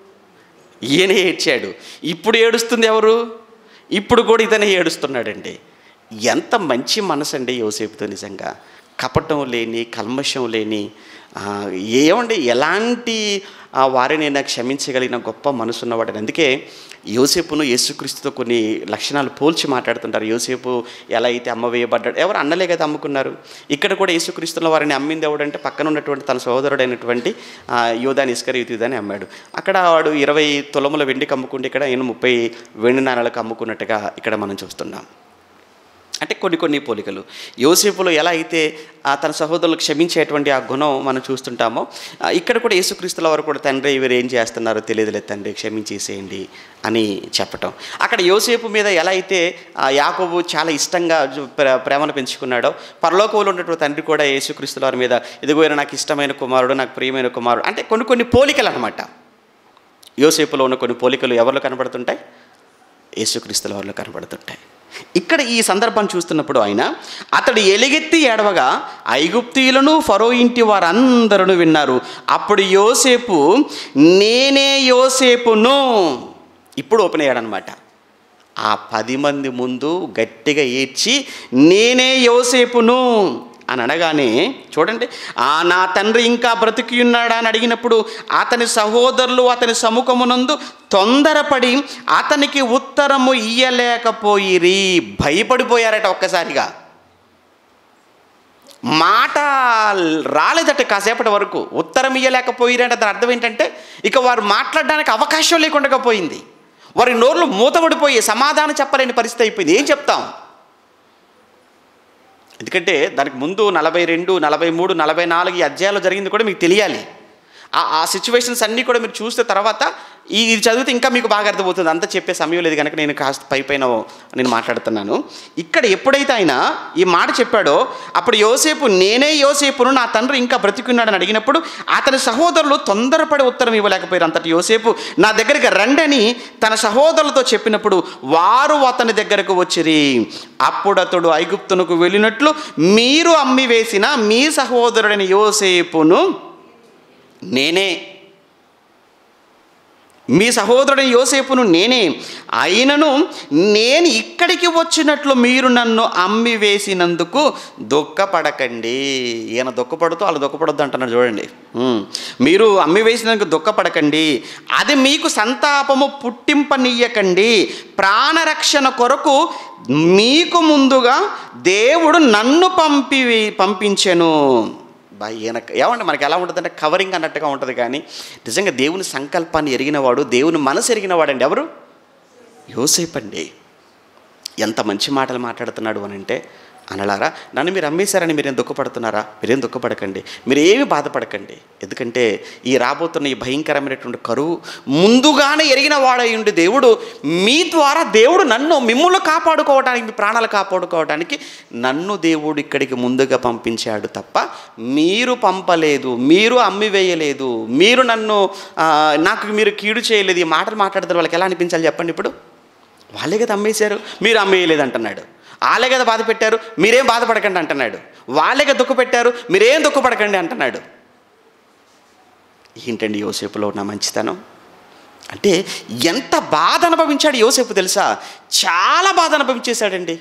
Speaker 2: ఈయన ఏడ్చాడు. ఇప్పుడు ఏడుస్తుంది ఎవరు? ఇప్పుడు కూడా ఇతనే ఏడుస్తున్నాడండి. ఎంత మంచి మనసు అండి యోసేపుతో నిజంగా. కపటం లేని కల్మషం లేని ఏమండి ఎలాంటి ఆ, నాకు క్షమించగలిగిన గొప్ప మనసు ఉన్నవాడని అందుకే యోసేపును యేసుక్రీస్తుతో కొన్ని లక్షణాలు పోల్చి మాట్లాడుతుంటారు. యోసేపు ఎలా అయితే అమ్మ వేయబడ్డాడు? ఎవరు అన్నలే కదా అమ్ముకున్నారు. ఇక్కడ కూడా యేసుక్రీస్తుల వారిని అమ్మింది ఎవడంటే పక్కన ఉన్నటువంటి తన సహోదరుడైనటువంటి యోధాని ఇస్కర్ యూదాని అమ్మాడు. అక్కడ వాడు ఇరవై తులముల వెండికి అమ్ముకుంటే ఇక్కడ ఈయన ముప్పై వెండి నాణాలకు అమ్ముకున్నట్టుగా ఇక్కడ మనం చూస్తున్నాం. అంటే కొన్ని కొన్ని పోలికలు. యోసేపులో ఎలా అయితే తన సహోదరులు క్షమించేటువంటి ఆ గుణం మనం చూస్తుంటామో ఇక్కడ కూడా యేసుక్రీస్తుల వారు కూడా తండ్రి వీరు ఏం చేస్తున్నారో తెలియదులే తండ్రి క్షమించేసేయండి అని చెప్పటం. అక్కడ యోసేపు మీద ఎలా అయితే ఆ, యాకోబు చాలా ఇష్టంగా ప్ర- ప్రేమను పెంచుకున్నాడో పరలోకంలో ఉన్నటువంటి తండ్రి కూడా యేసుక్రీస్తుల వారి మీద ఇదిగో నాకు ఇష్టమైన కుమారుడు నాకు ప్రియమైన కుమారుడు అంటే కొన్ని కొన్ని పోలికలు అనమాట యోసేపులో ఉన్న కొన్ని పోలికలు ఎవరిలో కనబడుతుంటాయి? యేసుక్రీస్తుల వారిలో కనబడుతుంటాయి. ఇక్కడ ఈ సందర్భాన్ని చూస్తున్నప్పుడు ఆయన అతడు ఎలుగెత్తి ఏడవగా ఐగుప్తీయులను ఫరో ఇంటి వారందరూ విన్నారు. అప్పుడు యోసేపు నేనే యోసేపును. ఇప్పుడు ఓపెన్ అయ్యాడనమాట ఆ పది మంది ముందు గట్టిగా ఏడ్చి నేనే యోసేపును. అని అనగానే చూడండి ఆ నా తండ్రి ఇంకా బ్రతికి ఉన్నాడా అని అడిగినప్పుడు అతని సహోదరులు అతని సముఖమునందు తొందరపడి అతనికి ఉత్తరము ఇయ్యలేకపోయిరి భయపడిపోయారట ఒక్కసారిగా. మాట రాలేదట కాసేపటి వరకు ఉత్తరం ఇయ్యలేకపోయిరంటే దాని అర్థం ఏంటంటే ఇక వారు మాట్లాడడానికి అవకాశం లేకుండా పోయింది. వారి నోర్లు మూతబడిపోయి సమాధానం చెప్పలేని పరిస్థితి అయిపోయింది. ఏం చెప్తాం? ఎందుకంటే దానికి ముందు నలభై రెండు నలభై మూడు నలభై నాలుగు అధ్యాయాలు జరిగింది కూడా మీకు తెలియాలి. ఆ సిచ్యువేషన్స్ అన్నీ కూడా మీరు చూస్తే తర్వాత ఈ ఇది చదివితే ఇంకా మీకు బాగా అర్థమవుతుంది. అంతా చెప్పే సమయం లేదు కనుక నేను కాస్త పై పైన నేను మాట్లాడుతున్నాను. ఇక్కడ ఎప్పుడైతే ఆయన ఈ మాట చెప్పాడో అప్పుడు యోసేపు నేనే యోసేపును నా తండ్రి ఇంకా బ్రతికున్నాడని అడిగినప్పుడు అతని సహోదరులు తొందరపడి ఉత్తరం ఇవ్వలేకపోయారు. అంతటి యోసేపు నా దగ్గరికి రండని తన సహోదరులతో చెప్పినప్పుడు వారు అతని దగ్గరకు వచ్చిరి. అప్పుడు అతడు ఐగుప్తునకు వెళ్ళినట్లు మీరు అమ్మి వేసిన మీ సహోదరుడైన యోసేపును నేనే. మీ సహోదరుడు యోసేపును నేనే. అయినను నేను ఇక్కడికి వచ్చినట్లు మీరు నన్ను అమ్మి వేసినందుకు దుఃఖపడకండి. ఈయన దుఃఖపడుతూ వాళ్ళు దుఃఖపడొద్దు అంటున్నారు చూడండి. మీరు అమ్మి వేసినందుకు దుఃఖపడకండి. అది మీకు సంతాపము పుట్టింపనీయకండి. ప్రాణరక్షణ కొరకు మీకు ముందుగా దేవుడు నన్ను పంపి పంపించెను. బా ఈయన ఏమంటే మనకి ఎలా ఉంటుందంటే కవరింగ్ అన్నట్టుగా ఉంటుంది కానీ నిజంగా దేవుని సంకల్పాన్ని ఎరిగినవాడు దేవుని మనసు ఎరిగినవాడండి ఎవరు? యోసేపండి. ఎంత మంచి మాటలు మాట్లాడుతున్నాడు అని అంటే అనలారా? నన్ను మీరు అమ్మేశారని మీరేం దుఃఖపడుతున్నారా? మీరేం దుఃఖపడకండి. మీరు ఏమి బాధపడకండి. ఎందుకంటే ఈ రాబోతున్న ఈ భయంకరమైనటువంటి కరువు ముందుగానే ఎరిగిన వాడయ్యుండి దేవుడు మీ ద్వారా దేవుడు నన్ను మిమ్మల్ని కాపాడుకోవడానికి మీ ప్రాణాలు కాపాడుకోవడానికి నన్ను దేవుడు ఇక్కడికి ముందుగా పంపించాడు తప్ప మీరు పంపలేదు మీరు అమ్మివేయలేదు మీరు నన్ను నాకు మీరు కీడు చేయలేదు ఈ మాటలు మాట్లాడుతున్న వాళ్ళకి ఎలా అనిపించాలి చెప్పండి ఇప్పుడు? వాళ్ళే కదా అమ్మేశారు. మీరు అమ్మేయలేదు అంటున్నాడు వాళ్ళే కదా బాధ పెట్టారు? మీరేం బాధపడకండి అంటున్నాడు. వాళ్ళే కదా దుఃఖ పెట్టారు? మీరేం దుఃఖపడకండి అంటున్నాడు. ఏంటండి యోసేపులో ఉన్న మంచితనం? అంటే ఎంత బాధ అనుభవించాడు యోసేపు తెలుసా? చాలా బాధ అనుభవించేశాడండి.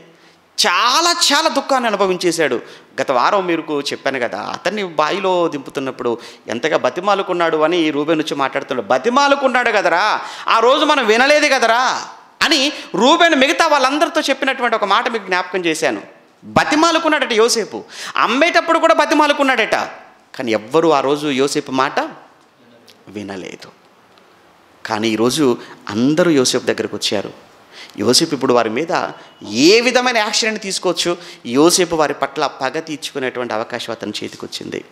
Speaker 2: చాలా చాలా దుఃఖాన్ని అనుభవించేశాడు. గత వారం మీకు చెప్పాను కదా అతన్ని బాయిలో దింపుతున్నప్పుడు ఎంతగా బతిమాలుకున్నాడు అని రూబెన్ వచ్చి మాట్లాడుతున్నాడు. బతిమాలుకున్నాడు కదరా? ఆ రోజు మనం వినలేదు కదరా? అని రూబెన్ మిగతా వాళ్ళందరితో చెప్పినటువంటి ఒక మాట మీకు జ్ఞాపకం చేశాను. బతిమాలుకున్నాడట యోసేపు. అమ్మేటప్పుడు కూడా బతిమాలుకున్నాడట. కానీ ఎవ్వరూ ఆ రోజు యోసేపు మాట వినలేదు. కానీ ఈరోజు అందరూ యోసేపు దగ్గరకు వచ్చారు. యోసేపు ఇప్పుడు వారి మీద ఏ విధమైన యాక్షన్ తీసుకోవచ్చు యోసేపు వారి పట్ల పగ తీర్చుకునేటువంటి అవకాశం అతని చేతికి వచ్చింది.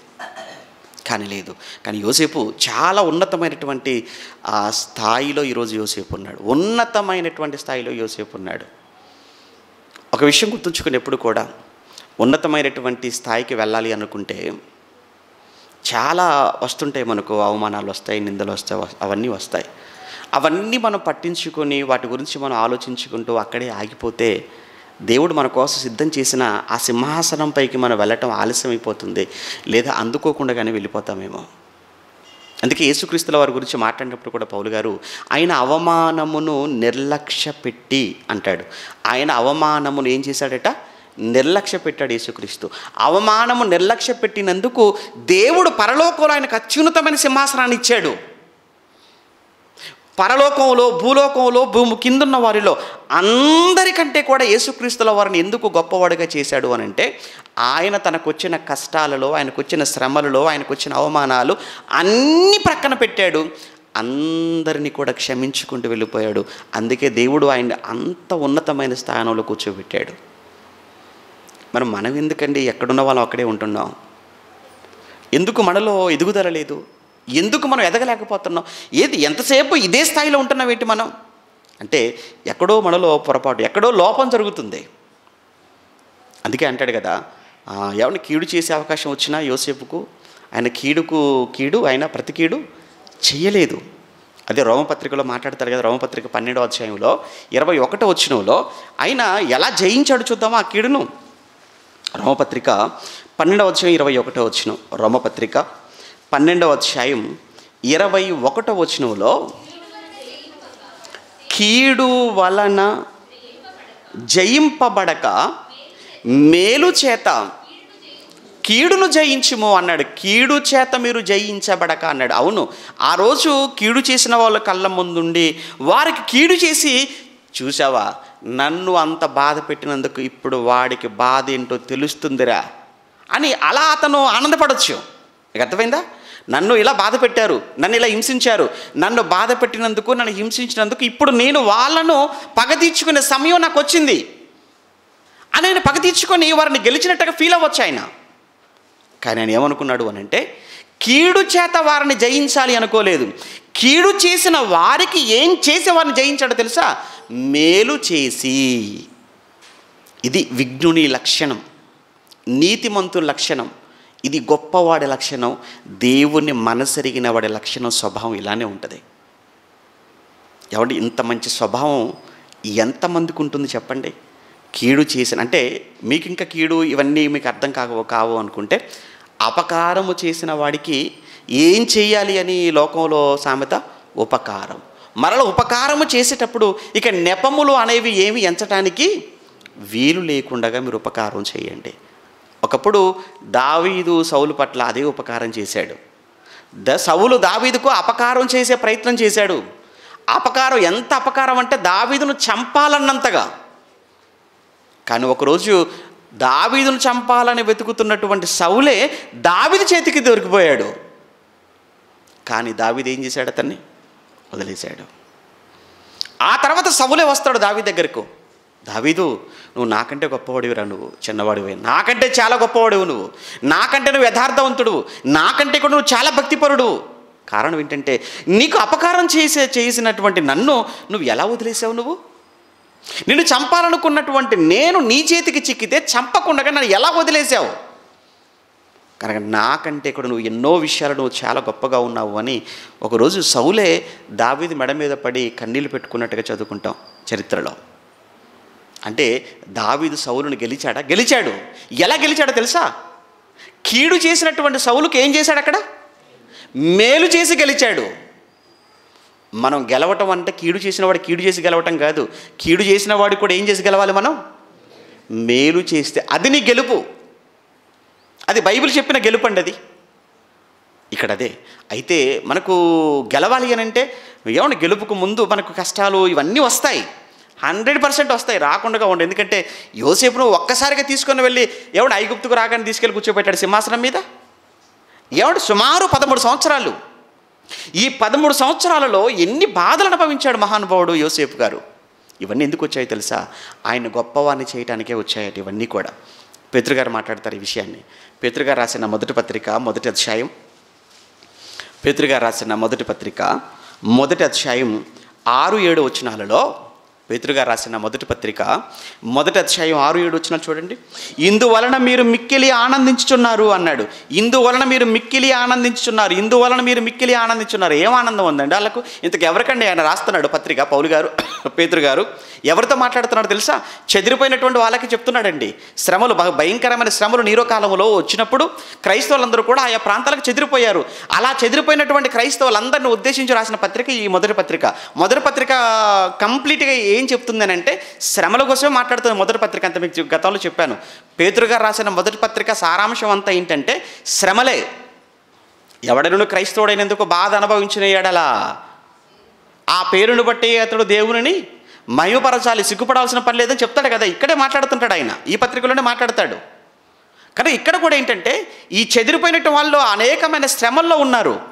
Speaker 2: కానీ లేదు. కానీ యోసేపు చాలా ఉన్నతమైనటువంటి ఆ స్థాయిలో ఈరోజు యోసేపు ఉన్నాడు. ఉన్నతమైనటువంటి స్థాయిలో యోసేపు ఉన్నాడు. ఒక విషయం గుర్తుంచుకుని ఎప్పుడు కూడా ఉన్నతమైనటువంటి స్థాయికి వెళ్ళాలి అనుకుంటే చాలా వస్తుంటాయి మనకు అవమానాలు వస్తాయి నిందలు వస్తాయి అవన్నీ వస్తాయి. అవన్నీ మనం పట్టించుకొని వాటి గురించి మనం ఆలోచించుకుంటూ అక్కడే ఆగిపోతే దేవుడు మన కోసం సిద్ధం చేసిన ఆ సింహాసనంపైకి మనం వెళ్ళటం ఆలస్యమైపోతుంది. లేదా అందుకోకుండా కానీ వెళ్ళిపోతామేమో. అందుకే యేసుక్రీస్తుల వారి గురించి మాట్లాడినప్పుడు కూడా పౌలు గారు ఆయన అవమానమును నిర్లక్ష్య పెట్టి అంటాడు. ఆయన అవమానమును ఏం చేశాడట? నిర్లక్ష్య పెట్టాడు యేసుక్రీస్తు. అవమానము నిర్లక్ష్య పెట్టినందుకు దేవుడు పరలోకంలో ఆయనకు అత్యున్నతమైన సింహాసనాన్ని ఇచ్చాడు. పరలోకంలో భూలోకంలో భూమి కిందున్న వారిలో అందరికంటే కూడా యేసుక్రీస్తుల వారిని ఎందుకు గొప్పవాడిగా చేశాడు అని అంటే ఆయన తనకు వచ్చిన కష్టాలలో ఆయనకు వచ్చిన శ్రమలలో ఆయనకు వచ్చిన అవమానాలు అన్నీ ప్రక్కన పెట్టాడు. అందరినీ కూడా క్షమించుకుంటూ వెళ్ళిపోయాడు. అందుకే దేవుడు ఆయన అంత ఉన్నతమైన స్థానంలో కూర్చోబెట్టాడు. మరి మనం ఎందుకండి ఎక్కడున్న వాళ్ళం అక్కడే ఉంటున్నాం? ఎందుకు మనలో ఎదుగుదల లేదు? ఎందుకు మనం ఎదగలేకపోతున్నాం? ఏది ఎంతసేపు ఇదే స్థాయిలో ఉంటున్నాం ఏంటి మనం? అంటే ఎక్కడో మనలో పొరపాటు ఎక్కడో లోపం జరుగుతుంది. అందుకే అంటాడు కదా ఎవరిని కీడు చేసే అవకాశం వచ్చినా యోసేపుకు ఆయన కీడుకు కీడు ఆయన ప్రతి కీడు చేయలేదు. అదే రోమపత్రికలో మాట్లాడతారు కదా రోమపత్రిక పన్నెండో అధ్యాయంలో ఇరవై ఒకటో వచ్చినంలో ఆయన ఎలా జయించాడు చూద్దామా ఆ కీడును? రోమపత్రిక పన్నెండవ అధ్యాయం ఇరవై ఒకటో వచ్చిన రోమపత్రిక పన్నెండవ అధ్యాయం ఇరవై ఒకటో వచనంలో కీడు వలన జయింపబడక మేలు చేత కీడును జయించుము అన్నాడు. కీడు చేత మీరు జయించబడక అన్నాడు. అవును ఆ రోజు కీడు చేసిన వాళ్ళ కళ్ళ ముందుండి వారికి కీడు చేసి చూసావా నన్ను అంత బాధ పెట్టినందుకు ఇప్పుడు వాడికి బాధ ఏంటో తెలుస్తుందిరా అని అలా అతను ఆనందపడవచ్చు అర్థమైందా? నన్ను ఇలా బాధ పెట్టారు నన్ను ఇలా హింసించారు. నన్ను బాధ పెట్టినందుకు నన్ను హింసించినందుకు ఇప్పుడు నేను వాళ్ళను పగ తీర్చుకునే సమయం నాకు వచ్చింది. అని ఆయన పగ తీర్చుకొని వారిని గెలిచినట్టుగా ఫీల్ అవ్వచ్చు ఆయన. కానీ ఆయన ఏమనుకున్నాడు అని అంటే కీడు చేత వారిని జయించాలి అనుకోలేదు. కీడు చేసిన వారికి ఏం చేసి వారిని జయించాడో తెలుసా? మేలు చేసి. ఇది విఘ్నుని లక్షణం నీతిమంతు లక్షణం. ఇది గొప్పవాడి లక్షణం దేవుని మనసెరిగిన వాడి లక్షణం స్వభావం ఇలానే ఉంటుంది. ఎవడి ఇంత మంచి స్వభావం ఎంతమందికి ఉంటుంది చెప్పండి? కీడు చేసిన అంటే మీకు ఇంకా కీడు ఇవన్నీ మీకు అర్థం కావు కావు అనుకుంటే అపకారము చేసిన వాడికి ఏం చేయాలి అని లోకంలో సామెత? ఉపకారం. మరల ఉపకారము చేసేటప్పుడు ఇక నెపములు అనేవి ఏమి ఎంచటానికి వీలు లేకుండా మీరు ఉపకారం చేయండి. ఒకప్పుడు దావీదు సౌలు పట్ల అదే ఉపకారం చేశాడు. ద సౌలు దావీదుకు అపకారం చేసే ప్రయత్నం చేశాడు. అపకారం ఎంత అపకారం అంటే దావీదును చంపాలన్నంతగా. కానీ ఒకరోజు దావీదును చంపాలని వెతుకుతున్నటువంటి సౌలే దావీదు చేతికి దొరికిపోయాడు. కానీ దావీదు ఏం చేశాడు అతన్ని వదిలేశాడు. ఆ తర్వాత సవులే వస్తాడు దావీ దగ్గరకు. దావీదు నువ్వు నాకంటే గొప్పవాడివిరా నువ్వు చిన్నవాడివి. నాకంటే చాలా గొప్పవాడివి నువ్వు. నాకంటే నువ్వు యథార్థవంతుడు నాకంటే కూడా నువ్వు చాలా భక్తిపరుడు. కారణం ఏంటంటే నీకు అపకారం చేసే చేసినటువంటి నన్ను నువ్వు ఎలా వదిలేసావు నువ్వు? నిన్ను చంపాలనుకున్నటువంటి నేను నీ చేతికి చిక్కితే చంపకుండా నన్ను ఎలా వదిలేసావు? కనుక నాకంటే కూడా నువ్వు ఎన్నో విషయాలు నువ్వు చాలా గొప్పగా ఉన్నావు అని ఒకరోజు సౌలే దావీది మెడ మీద పడి కన్నీళ్ళు పెట్టుకున్నట్టుగా చదువుకుంటాం చరిత్రలో. అంటే దావీదు సౌలును గెలిచాడా? గెలిచాడు. ఎలా గెలిచాడో తెలుసా? కీడు చేసినటువంటి సౌలుకి ఏం చేశాడు అక్కడ? మేలు చేసి గెలిచాడు. మనం గెలవటం అంటే కీడు చేసిన వాడు కీడు చేసి గెలవటం కాదు. కీడు చేసిన వాడు కూడా ఏం చేసి గెలవాలి మనం? మేలు చేస్తే. అది నీ గెలుపు. అది బైబిల్ చెప్పిన గెలుపు అండి అది. ఇక్కడ అదే. అయితే మనకు గెలవాలి అని అంటే ఏమన్నా గెలుపుకు ముందు మనకు కష్టాలు ఇవన్నీ వస్తాయి. హండ్రెడ్ పర్సెంట్ వస్తాయి రాకుండా ఉండు. ఎందుకంటే యోసేపును ఒక్కసారిగా తీసుకొని వెళ్ళి ఎవడు ఐగుప్తుకు రాగానే తీసుకెళ్ళి కూర్చోబెట్టాడు సింహాసనం మీద? ఎవడు సుమారు పదమూడు సంవత్సరాలు. ఈ పదమూడు సంవత్సరాలలో ఎన్ని బాధలు అనుభవించాడు మహానుభావుడు యోసేపు గారు? ఇవన్నీ ఎందుకు వచ్చాయో తెలుసా? ఆయన గొప్పవాన్ని చేయటానికే వచ్చాయట ఇవన్నీ కూడా. పేతృగారు మాట్లాడతారు ఈ విషయాన్ని. పేతృగారు రాసిన మొదటి పత్రిక మొదటి అధ్యాయం. పేతృగారు రాసిన మొదటి పత్రిక మొదటి అధ్యాయం ఆరు ఏడు వచ్చినాలలో పేతురుగా రాసిన మొదటి పత్రిక మొదటి అధ్యాయం ఆరు ఏడు వచ్చిన చూడండి. ఇందువలన మీరు మిక్కిలి ఆనందించుచున్నారు అన్నాడు. ఇందువలన మీరు మిక్కిలి ఆనందించుచున్నారు ఇందువలన మీరు మిక్కిలి ఆనందించున్నారు. ఏం ఆనందం ఉందండి వాళ్ళకు ఇంతకు ఎవరికండి ఆయన రాస్తున్నాడు పత్రిక? పౌలు గారు (coughs) పేతురు గారు. ఎవరితో మాట్లాడుతున్నాడు తెలుసా? చెదిరిపోయినటువంటి వాళ్ళకి చెప్తున్నాడండి. శ్రమలు బహ- భయంకరమైన శ్రమలు నీరోకాలంలో వచ్చినప్పుడు క్రైస్తవులందరూ కూడా ఆయా ప్రాంతాలకు చెదిరిపోయారు. అలా చెదిరిపోయినటువంటి క్రైస్తవులందరిని ఉద్దేశించి రాసిన పత్రిక ఈ మొదటి పత్రిక. మొదటి పత్రిక కంప్లీట్గా ఏ చెప్తుందని అంటే శ్రమల కోసమే మాట్లాడుతుంది మొదటి పత్రిక అంత మీకు గతంలో చెప్పాను. పేతురుగా రాసిన మొదటి పత్రిక సారాంశం అంతా ఏంటంటే శ్రమలే. ఎవడను క్రైస్తవుడైనందుకు బాధ అనుభవించిన ఎడలా ఆ పేరును బట్టి అతడు దేవునిని మహిమపరచాలి సిగ్గుపడాల్సిన పని లేదని చెప్తాడు కదా. ఇక్కడే మాట్లాడుతుంటాడు ఆయన. ఈ పత్రికలోనే మాట్లాడతాడు. కానీ ఇక్కడ కూడా ఏంటంటే ఈ చెదిరిపోయినట్టు వాళ్ళు అనేకమైన శ్రమల్లో ఉన్నారు.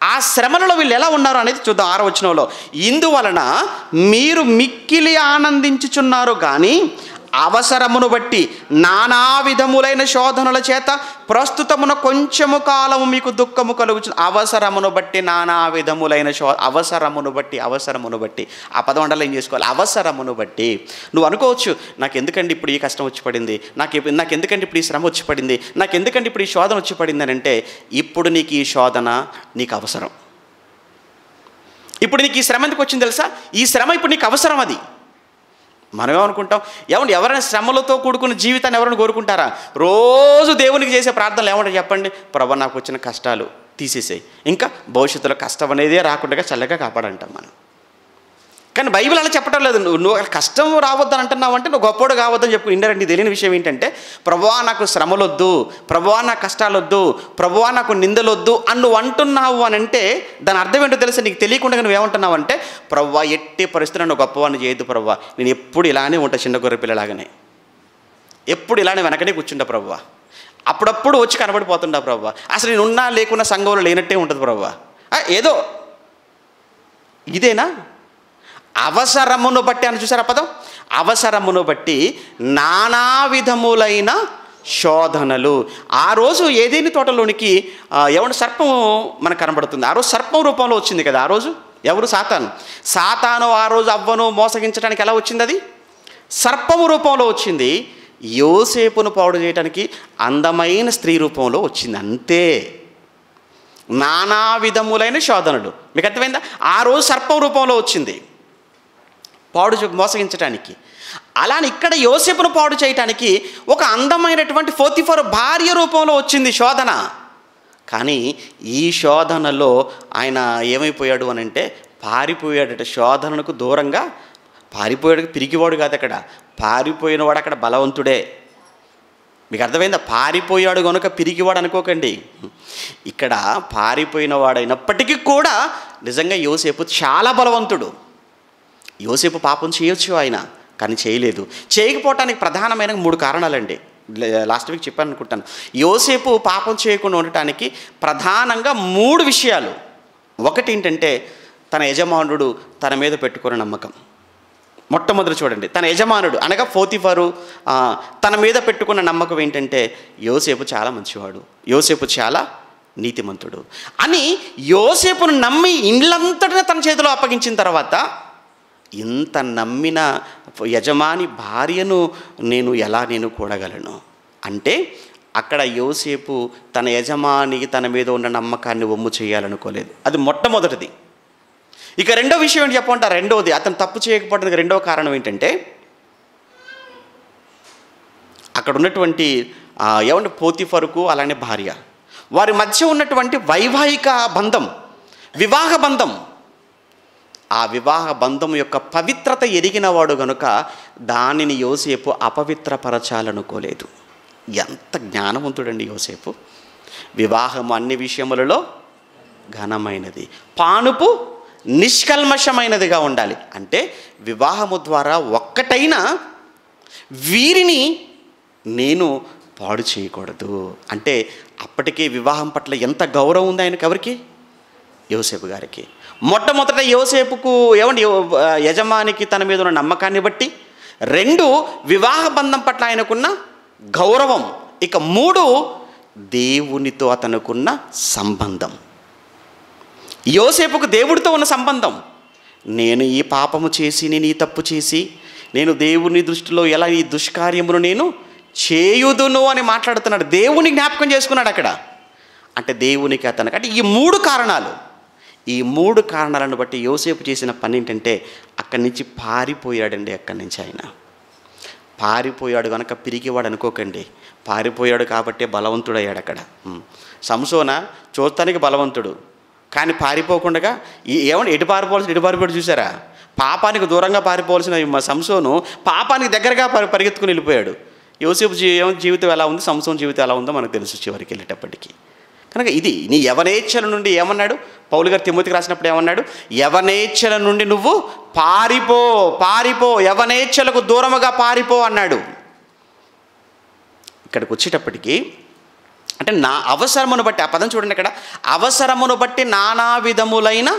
Speaker 2: ఆ శ్రమలలో వీళ్ళు ఎలా ఉన్నారు అనేది చూద్దాం. ఆరవచనంలో ఇందువలన మీరు మిక్కిలి ఆనందించుచున్నారు కానీ అవసరమును బట్టి నానా విధములైన శోధనల చేత ప్రస్తుతమున కొంచెము కాలము మీకు దుఃఖము కలుగుచు అవసరమును బట్టి నానా విధములైన శో అవసరమును బట్టి అవసరమును బట్టి. ఆ పదం అండలో ఏం చేసుకోవాలి? అవసరమును బట్టి. నువ్వు అనుకోవచ్చు నాకు ఎందుకండి ఇప్పుడు ఈ కష్టం వచ్చి పడింది నాకు నాకు ఎందుకండి ఇప్పుడు ఈ శ్రమ వచ్చి పడింది నాకు ఎందుకండి ఇప్పుడు ఈ శోధన వచ్చి పడింది అని అంటే ఇప్పుడు నీకు ఈ శోధన నీకు అవసరం. ఇప్పుడు నీకు ఈ శ్రమ ఎందుకు వచ్చింది తెలుసా? ఈ శ్రమ ఇప్పుడు నీకు అవసరం అది. మనం ఏమనుకుంటాం ఏమండి ఎవరైనా శ్రమలతో కూడుకున్న జీవితాన్ని ఎవరైనా కోరుకుంటారా? రోజు దేవునికి చేసే ప్రార్థనలు ఏమంటారు చెప్పండి? ప్రభా నాకు వచ్చిన కష్టాలు తీసేసేయి. ఇంకా భవిష్యత్తులో కష్టం అనేదే రాకుండా చల్లగా కాపాడంటాం మనం. కానీ బైబిల్ అలా చెప్పడం లేదు. నువ్వు నువ్వు కష్టం రావద్దని అంటున్నావు అంటే నువ్వు గొప్పోడు కావద్దని చెప్పు. ఇండరెక్ట్ తెలియని విషయం ఏంటంటే ప్రభువా నాకు శ్రమలొద్దు. ప్రభువా నాకు కష్టాలొద్దు. ప్రభువా నాకు నిందలొద్దు అని నువ్వు అంటున్నావు అని అంటే దాని అర్థం ఏంటో తెలుసా నీకు తెలియకుండా నువ్వు ఏమంటున్నావు అంటే ప్రవ్వా ఎట్టి పరిస్థితులు నువ్వు గొప్పవాడిని చేయదు ప్రవ్వా నేను ఎప్పుడు ఇలానే ఉంటా చిన్న గొర్రె పిల్లలాగానే. ఎప్పుడు ఇలానే వెనకనే కూర్చుంటా ప్రవ్వా అప్పుడప్పుడు వచ్చి కనబడిపోతుండా ప్రవ్వా అసలు నేను ఉన్నా లేకున్నా సంఘంలో లేనట్టే ఉంటుంది ప్రవ్వా ఏదో. ఇదేనా? అవసరమును బట్టి అని చూసారా పదం? అవసరమును బట్టి నానా విధములైన శోధనలు. ఆ రోజు ఏదేని తోటలోనికి ఎవరి సర్పము సర్పం మనకు కనబడుతుంది? ఆ రోజు సర్పం రూపంలో వచ్చింది కదా ఆ రోజు? ఎవరు? సాతాను. సాతాను ఆ రోజు అవ్వను మోసగించడానికి ఎలా వచ్చింది అది? సర్పము రూపంలో వచ్చింది. యోసేపును పాడు చేయడానికి అందమైన స్త్రీ రూపంలో వచ్చింది అంతే. నానా విధములైన శోధనలు. మీకు అర్థమైందా? ఆ రోజు సర్పం రూపంలో వచ్చింది. పాడు మోసగించడానికి అలానే ఇక్కడ యోసేపును పాడు చేయటానికి ఒక అందమైనటువంటి ఫోర్తిఫోర్ భార్య రూపంలో వచ్చింది శోధన. కానీ ఈ శోధనలో ఆయన ఏమైపోయాడు అని అంటే పారిపోయాడట శోధనకు దూరంగా. పారిపోయాడు పిరిగివాడు కాదు అక్కడ. పారిపోయినవాడు అక్కడ బలవంతుడే. మీకు అర్థమైందా? పారిపోయాడు కనుక పిరిగివాడు అనుకోకండి. ఇక్కడ పారిపోయిన వాడైనప్పటికీ కూడా నిజంగా యోసేపు చాలా బలవంతుడు. యోసేపు పాపం చేయొచ్చు ఆయన కానీ చేయలేదు. చేయకపోవటానికి ప్రధానమైన మూడు కారణాలండి. లాస్ట్ వీక్ చెప్పాను అనుకుంటాను యోసేపు పాపం చేయకుండా ఉండటానికి ప్రధానంగా మూడు విషయాలు. ఒకటి ఏంటంటే తన యజమానుడు తన మీద పెట్టుకున్న నమ్మకం. మొట్టమొదటి చూడండి తన యజమానుడు అనగా ఫోతిఫరు తన మీద పెట్టుకున్న నమ్మకం ఏంటంటే యోసేపు చాలా మంచివాడు యోసేపు చాలా నీతిమంతుడు అని యోసేపును నమ్మి ఇండ్లంతటిని తన చేతిలో అప్పగించిన తర్వాత ఇంత నమ్మిన యజమాని భార్యను నేను ఎలా నేను కూడగలను? అంటే అక్కడ యోసేపు తన యజమానికి తన మీద ఉన్న నమ్మకాన్ని ఒమ్ము చేయాలనుకోలేదు. అది మొట్టమొదటిది. ఇక రెండో విషయం ఏంటి చెప్పమంటారు రెండోది అతను తప్పు చేయకపోవడానికి రెండో కారణం ఏంటంటే అక్కడ ఉన్నటువంటి ఏమంటే ఏమంటే పోతిఫరుకు అలానే భార్య. వారి మధ్య ఉన్నటువంటి వైవాహిక బంధం వివాహ బంధం ఆ వివాహ బంధం యొక్క పవిత్రత ఎరిగినవాడు గనుక దానిని యోసేపు అపవిత్రపరచాలనుకోలేదు ఎంత జ్ఞానవంతుడండి యోసేపు. వివాహం అన్ని విషయములలో ఘనమైనది. పానుపు నిష్కల్మషమైనదిగా ఉండాలి. అంటే వివాహము ద్వారా ఒక్కటైనా వీరిని నేను పాడు చేయకూడదు. అంటే అప్పటికే వివాహం పట్ల ఎంత గౌరవం ఉంది ఆయనకి ఎవరికి? యోసేపు గారికి. మొట్టమొదట యోసేపుకు ఏమండి యజమానికి తన మీద ఉన్న నమ్మకాన్ని బట్టి రెండు వివాహ బంధం పట్ల ఆయనకున్న గౌరవం ఇక మూడు దేవునితో అతనుకున్న సంబంధం. యోసేపుకు దేవుడితో ఉన్న సంబంధం నేను ఈ పాపము చేసి నేను ఈ తప్పు చేసి నేను దేవుని దృష్టిలో ఎలా ఈ దుష్కార్యమును నేను చేయుదును అని మాట్లాడుతున్నాడు. దేవుని జ్ఞాపకం చేసుకున్నాడు అక్కడ. అంటే దేవునికి అతనికి అంటే ఈ మూడు కారణాలు. ఈ మూడు కారణాలను బట్టి యోసేపు చేసిన పని ఏంటంటే అక్కడి నుంచి పారిపోయాడండి అక్కడి నుంచి ఆయన. పారిపోయాడు కనుక పిరిగివాడు అనుకోకండి. పారిపోయాడు కాబట్టే బలవంతుడయ్యాడు అక్కడ. సంసోన చూస్తానికి బలవంతుడు. కానీ పారిపోకుండా ఈ- ఏమంటే ఎటు పారిపోవాల్సిన ఎటు పారిపోయాడు చూసారా పాపానికి దూరంగా పారిపోవాల్సిన మా సంసోను పాపానికి దగ్గరగా పరి పరిగెత్తుకుని వెళ్ళిపోయాడు. యోసేపు జీ జీవితం ఎలా ఉంది? సంసోన్ జీవితం ఎలా ఉందో మనకు తెలుసు చివరికి వెళ్ళేటప్పటికీ. కనుక ఇది నీ యవనేచ్ఛల నుండి ఏమన్నాడు? పౌలు గారు తిమ్మతికి రాసినప్పుడు ఏమన్నాడు? యవనేచ్ఛల నుండి నువ్వు పారిపో పారిపో యవనేచ్ఛలకు దూరముగా పారిపో అన్నాడు. ఇక్కడికి వచ్చేటప్పటికి అంటే నా అవసరమును బట్టి ఆ పదం చూడండి అక్కడ అవసరమును బట్టి నానా విధములైన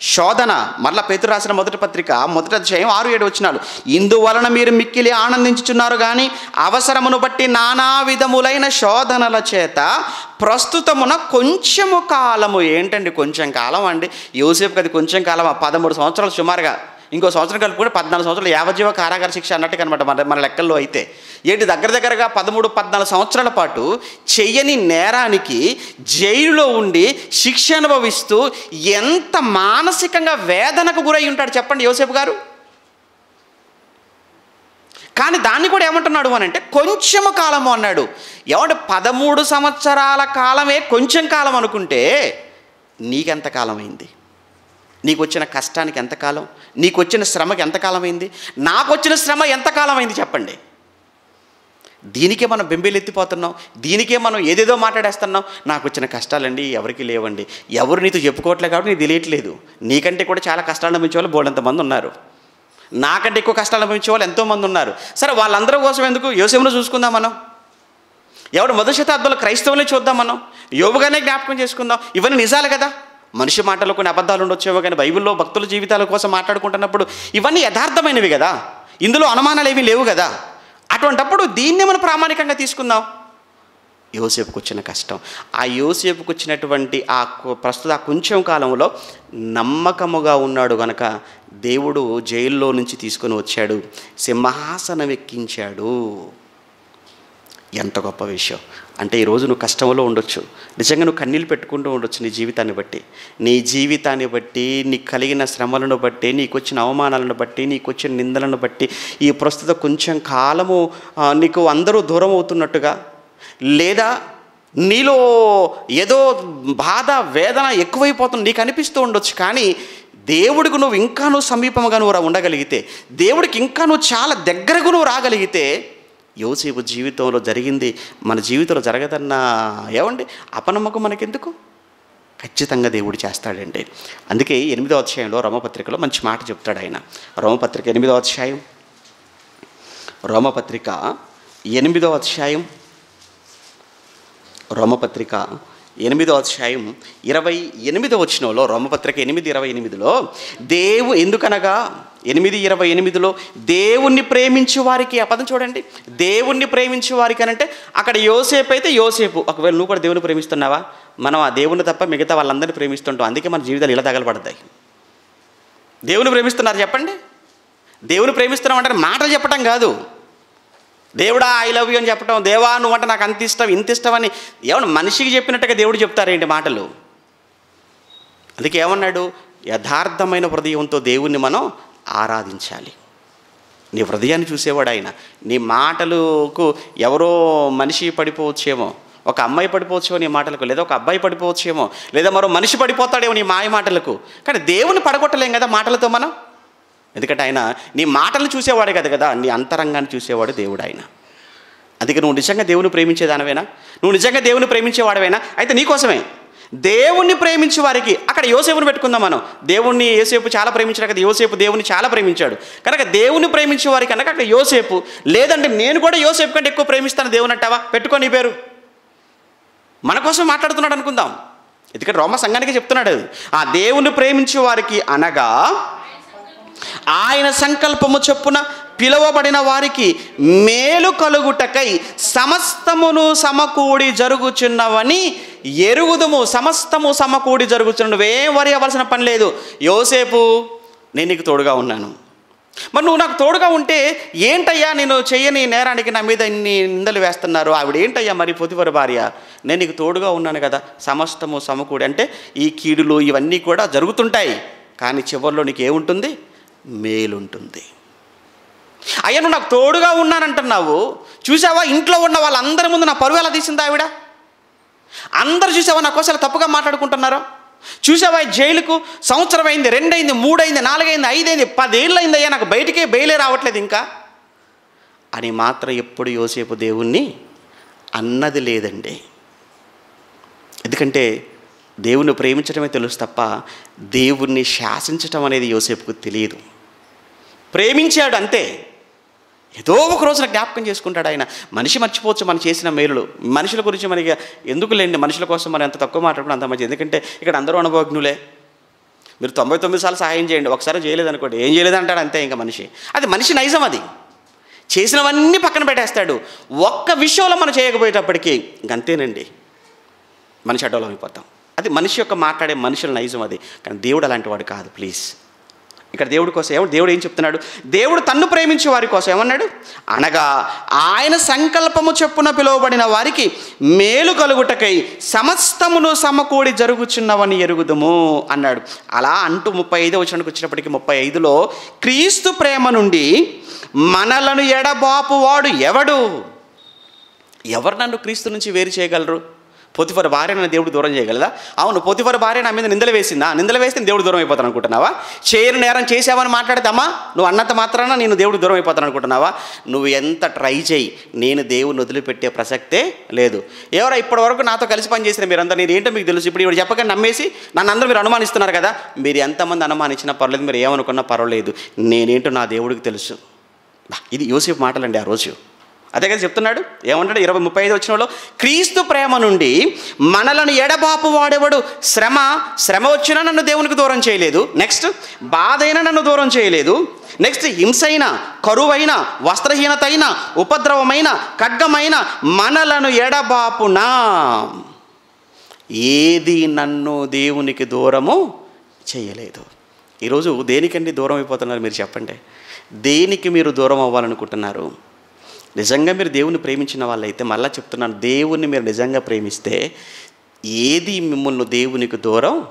Speaker 2: శోధన మరల పేతురు రాసిన మొదటి పత్రిక మొదటి అధ్యాయం ఆరు ఏడు వచ్చినాలు. ఇందువలన మీరు మిక్కిలి ఆనందించుచున్నారు కానీ అవసరమును బట్టి నానా విధములైన శోధనల చేత ప్రస్తుతమున కొంచెము కాలము ఏంటండి కొంచెం కాలం అండి యూసేఫ్ అది కొంచెం కాలం పదమూడు సంవత్సరాలు సుమారుగా. ఇంకో సంవత్సరం కలుపుకుంటే పద్నాలుగు సంవత్సరాలు యావజ్జీవ కారాగార శిక్ష అన్నట్టుగా అనమాట మన మన లెక్కల్లో అయితే. ఏంటి దగ్గర దగ్గరగా పదమూడు పద్నాలుగు సంవత్సరాల పాటు చెయ్యని నేరానికి జైలులో ఉండి శిక్ష అనుభవిస్తూ ఎంత మానసికంగా వేదనకు గురై ఉంటాడు చెప్పండి యోసేపు గారు? కానీ దాన్ని కూడా ఏమంటున్నాడు అని అంటే కొంచెము కాలము అన్నాడు. ఏమంటే పదమూడు సంవత్సరాల కాలమే కొంచెం కాలం అనుకుంటే నీకెంత కాలమైంది? నీకు వచ్చిన కష్టానికి ఎంతకాలం నీకు వచ్చిన శ్రమకి ఎంతకాలమైంది నాకు వచ్చిన శ్రమ ఎంతకాలమైంది చెప్పండి. దీనికే మనం బెంబేలెత్తిపోతున్నాం. దీనికే మనం ఏదేదో మాట్లాడేస్తున్నాం. నాకు వచ్చిన కష్టాలండి ఎవరికి లేవండి. ఎవరు నీతో చెప్పుకోవట్లేదు కాబట్టి నీకు తెలియట్లేదు. నీకంటే కూడా చాలా కష్టాలు అనుభవించే వాళ్ళు బోడంత మంది ఉన్నారు. నాకంటే ఎక్కువ కష్టాలు అనుభవించే వాళ్ళు ఎంతోమంది ఉన్నారు. సరే వాళ్ళందరి కోసం ఎందుకు యోసేపును చూసుకుందాం మనం? ఎవడు మొదటి శతాబ్దంలో క్రైస్తవులే చూద్దాం మనం? యోగుగానే జ్ఞాపకం చేసుకుందాం. ఇవన్నీ నిజాలు కదా? మనిషి మాటలు కొన్ని అబద్ధాలు ఉండొచ్చేవో కానీ బైబిల్లో భక్తుల జీవితాల కోసం మాట్లాడుకుంటున్నప్పుడు ఇవన్నీ యథార్థమైనవి కదా. ఇందులో అనుమానాలు ఏమీ లేవు కదా. అటువంటప్పుడు దీన్నే మనం ప్రామాణికంగా తీసుకుందాం. యోసేపుకు వచ్చిన కష్టం. ఆ యోసేపుకు వచ్చినటువంటి ఆ కు- ప్రస్తుత ఆ కొంచెం కాలంలో నమ్మకముగా ఉన్నాడు గనక దేవుడు జైల్లో నుంచి తీసుకొని వచ్చాడు. సింహాసనం ఎక్కించాడు. ఎంత గొప్ప విషయం. అంటే ఈరోజు నువ్వు కష్టంలో ఉండొచ్చు. నిజంగా నువ్వు కన్నీళ్ళు పెట్టుకుంటూ ఉండొచ్చు నీ జీవితాన్ని బట్టి. నీ జీవితాన్ని బట్టి నీకు కలిగిన శ్రమలను బట్టి నీకు వచ్చిన అవమానాలను బట్టి నీకు వచ్చిన నిందలను బట్టి ఈ ప్రస్తుత కొంచెం కాలము నీకు అందరూ దూరం అవుతున్నట్టుగా లేదా నీలో ఏదో బాధ వేదన ఎక్కువైపోతుంది నీకు అనిపిస్తూ ఉండొచ్చు. కానీ దేవుడికి నువ్వు ఇంకా నువ్వు సమీపంగా నువ్వు రా- ఉండగలిగితే దేవుడికి ఇంకా నువ్వు చాలా దగ్గరకు నువ్వు రాగలిగితే యోసేపు జీవితంలో జరిగింది మన జీవితంలో జరగదన్న ఏమండి? అపనమ్మకం మనకెందుకు? ఖచ్చితంగా దేవుడు చేస్తాడండి. అందుకే ఎనిమిదో అధ్యాయంలో రోమపత్రికలో మంచి మాట చెప్తాడు ఆయన. రోమపత్రిక ఎనిమిదో అధ్యాయం. రోమపత్రిక ఎనిమిదో అధ్యాయం. రోమపత్రిక ఎనిమిదో అధ్యాయం ఇరవై ఎనిమిదో వచ్చినలో రోమపత్రిక ఎనిమిది ఇరవై ఎనిమిదిలో దేవు ఎందుకనగా ఎనిమిది ఇరవై ఎనిమిదిలో దేవుణ్ణి ప్రేమించు వారికి ఆ పదం చూడండి. దేవుణ్ణి ప్రేమించు వారికి అని అంటే అక్కడ యోసేపు అయితే యోసేపు. ఒకవేళ నువ్వు కూడా దేవుని ప్రేమిస్తున్నావా? మనం ఆ దేవుని తప్ప మిగతా వాళ్ళందరినీ ప్రేమిస్తుంటాం. అందుకే మన జీవితాలు ఇలా తగలబడతాయి. దేవుని ప్రేమిస్తున్నారు చెప్పండి. దేవుని ప్రేమిస్తున్నాం అంటే మాటలు చెప్పటం కాదు. దేవుడా ఐ లవ్ యూ అని చెప్పటం. దేవా నువ్వంటే నాకు అంత ఇష్టం ఇంత ఇష్టం అని ఏమన్నా మనిషికి చెప్పినట్టుగా దేవుడు చెప్తారేంటి మాటలు? అందుకే ఏమన్నాడు? యథార్థమైన హృదయంతో దేవుణ్ణి మనం ఆరాధించాలి. నీ హృదయాన్ని చూసేవాడు ఆయన నీ మాటలకు ఎవరో మనిషి పడిపోవచ్చేమో ఒక అమ్మాయి పడిపోవచ్చేమో నీ మాటలకు లేదా ఒక అబ్బాయి పడిపోవచ్చేమో లేదా మరో మనిషి పడిపోతాడేమో నీ మాయ మాటలకు. కానీ దేవుని పడగొట్టలేం కదా మాటలతో మనం? ఎందుకంటే ఆయన నీ మాటలు చూసేవాడే కదా కదా నీ అంతరంగాన్ని చూసేవాడు దేవుడు ఆయన అందుకే నువ్వు నిజంగా దేవుని ప్రేమించేదానివేనా నువ్వు నిజంగా దేవుని ప్రేమించేవాడవేనా? అయితే నీకోసమే దేవుణ్ణి ప్రేమించే వారికి అక్కడ యోసేపుని పెట్టుకుందాం మనం. దేవుణ్ణి యోసేపు చాలా ప్రేమించాడు కదా యోసేపు దేవుని చాలా ప్రేమించాడు. కనుక దేవుని ప్రేమించే వారికి కనుక అక్కడ యోసేపు లేదంటే నేను కూడా యోసేపు కంటే ఎక్కువ ప్రేమిస్తాను దేవుని అంటావా? పెట్టుకొని పేరు. మన కోసం మాట్లాడుతున్నాడు అనుకుందాం. ఎందుకంటే రోమ సంఘానికి చెప్తున్నాడు ఆ దేవుని ప్రేమించే వారికి అనగా ఆయన సంకల్పము చొప్పున పిలువబడిన వారికి మేలు కలుగుటకై సమస్తమును సమకూడి జరుగుచున్నవని ఎరుగుదుము. సమస్తము సమకూడి జరుగుచున్న నువ్వేం వరి అవ్వాల్సిన పని లేదు. యోసేపు నేను నీకు తోడుగా ఉన్నాను. మరి నువ్వు నాకు తోడుగా ఉంటే ఏంటయ్యా నేను చేయని నేరానికి నా మీద ఇన్ని నిందలు వేస్తున్నారు? ఆవిడ ఏంటయ్యా మరి పొతివరి భార్య? నేను నీకు తోడుగా ఉన్నాను కదా. సమస్తము సమకూడి అంటే ఈ కీడులు ఇవన్నీ కూడా జరుగుతుంటాయి. కానీ చివరిలో నీకు ఏముంటుంది? మేలుంటుంది. అయ్యా నువ్వు నాకు తోడుగా ఉన్నానంటున్నావు. చూసావా? ఇంట్లో ఉన్న వాళ్ళందరి ముందు నా పరువు ఎలా తీసింది ఆవిడ? అందరు చూసావా నా కోసం తప్పుగా మాట్లాడుకుంటున్నారు? చూసావా జైలుకు సంవత్సరం అయింది రెండైంది మూడైంది నాలుగైంది ఐదైంది పదేళ్ళు అయింది అయ్యా నాకు బయటికే బయలే రావట్లేదు ఇంకా. అని మాత్రం ఎప్పుడు యోసేపు దేవుణ్ణి అన్నది లేదండి. ఎందుకంటే దేవుణ్ణి ప్రేమించడమే తెలుసు తప్ప దేవుణ్ణి శాసించటం అనేది యోసేపుకు తెలియదు. ప్రేమించాడు అంతే. ఏదో ఒక రోజున జ్ఞాపకం చేసుకుంటాడు ఆయన. మనిషి మర్చిపోవచ్చు మనం చేసిన మేలులు. మనుషుల గురించి మనకి ఎందుకు లేండి? మనుషుల కోసం మనం ఎంత తక్కువ మాట్లాడుకున్నా అంత మంచి ఎందుకంటే ఇక్కడ అందరూ అనుభవజ్ఞులే. మీరు తొంభై తొమ్మిది సార్లు సహాయం చేయండి. ఒకసారి చేయలేదు అనుకోండి ఏం చేయలేదు అంటాడు అంతే ఇంకా మనిషి. అది మనిషి నైజం అది. చేసినవన్నీ పక్కన పెట్టేస్తాడు. ఒక్క విషయంలో మనం చేయకపోయేటప్పటికీ ఇంకంతేనండి మనిషి అడ్డోలం అయిపోతాం. అది మనిషి యొక్క మాట్లాడే మనుషుల నైజం అది. కానీ దేవుడు అలాంటి వాడు కాదు. ప్లీజ్. ఇక్కడ దేవుడి కోసం ఏమో దేవుడు ఏం చెప్తున్నాడు? దేవుడు తన్ను ప్రేమించే వారి కోసం ఏమన్నాడు? అనగా ఆయన సంకల్పము చెప్పున పిలువబడిన వారికి మేలు కలుగుటకై సమస్తమును సమకూడి జరుగుచున్నవని ఎరుగుదము అన్నాడు. అలా అంటూ ముప్పై ఐదు వచ్చినకు వచ్చినప్పటికీ ముప్పై ఐదులో క్రీస్తు ప్రేమ నుండి మనలను ఎడబాపు వాడు ఎవడు? ఎవరు నన్ను క్రీస్తు నుంచి వేరు చేయగలరు? పొతిఫర భార్య దేవుడు దూరం చేయగలదా? అవును పొతిఫర భార్య నా మీద నిందలు వేసిందా? నిందలు వేస్తే దేవుడు దూరం అయిపోతాను అనుకుంటున్నావా? చేయని నేరం చేసావని మాట్లాడతామా? నువ్వు అన్నంత మాత్రాన నేను దేవుడు దూరం అయిపోతాను అనుకుంటున్నావా? నువ్వు ఎంత ట్రై చేయి నేను దేవుని వదిలిపెట్టే ప్రసక్తే లేదు. ఎవరో ఇప్పటి వరకు నాతో కలిసి పనిచేసిన మీరందరూ నేను ఏంటో మీకు తెలుసు. ఇప్పుడు ఇప్పుడు చెప్పక నమ్మేసి నన్ను అందరూ మీరు అనుమానిస్తున్నారు కదా? మీరు ఎంతమంది అనుమానించినా పర్లేదు మీరు ఏమనుకున్నా పర్వాలేదు. నేనేంటో నా దేవుడికి తెలుసు. ఇది యూసేఫ్ మాటలండి ఆ రోజు. అదే కదా చెప్తున్నాడు. ఏమంటాడు? ఇరవై ముప్పై ఐదు వచ్చినలో క్రీస్తు ప్రేమ నుండి మనలను ఎడబాపు వాడేవాడు? శ్రమ శ్రమ వచ్చినా నన్ను దేవునికి దూరం చేయలేదు. నెక్స్ట్ బాధ అయినా నన్ను దూరం చేయలేదు. నెక్స్ట్ హింసైన కరువైన వస్త్రహీనత అయినా ఉపద్రవమైన ఖడ్గమైన మనలను ఎడబాపునా? ఏది నన్ను దేవునికి దూరము చేయలేదు. ఈరోజు దేనికండి దూరం అయిపోతున్నారు మీరు చెప్పండి? దేనికి మీరు దూరం అవ్వాలనుకుంటున్నారు? నిజంగా మీరు దేవుని ప్రేమించిన వాళ్ళైతే మళ్ళీ చెప్తున్నాను దేవుణ్ణి మీరు నిజంగా ప్రేమిస్తే ఏది మిమ్మల్ని దేవునికి దూరం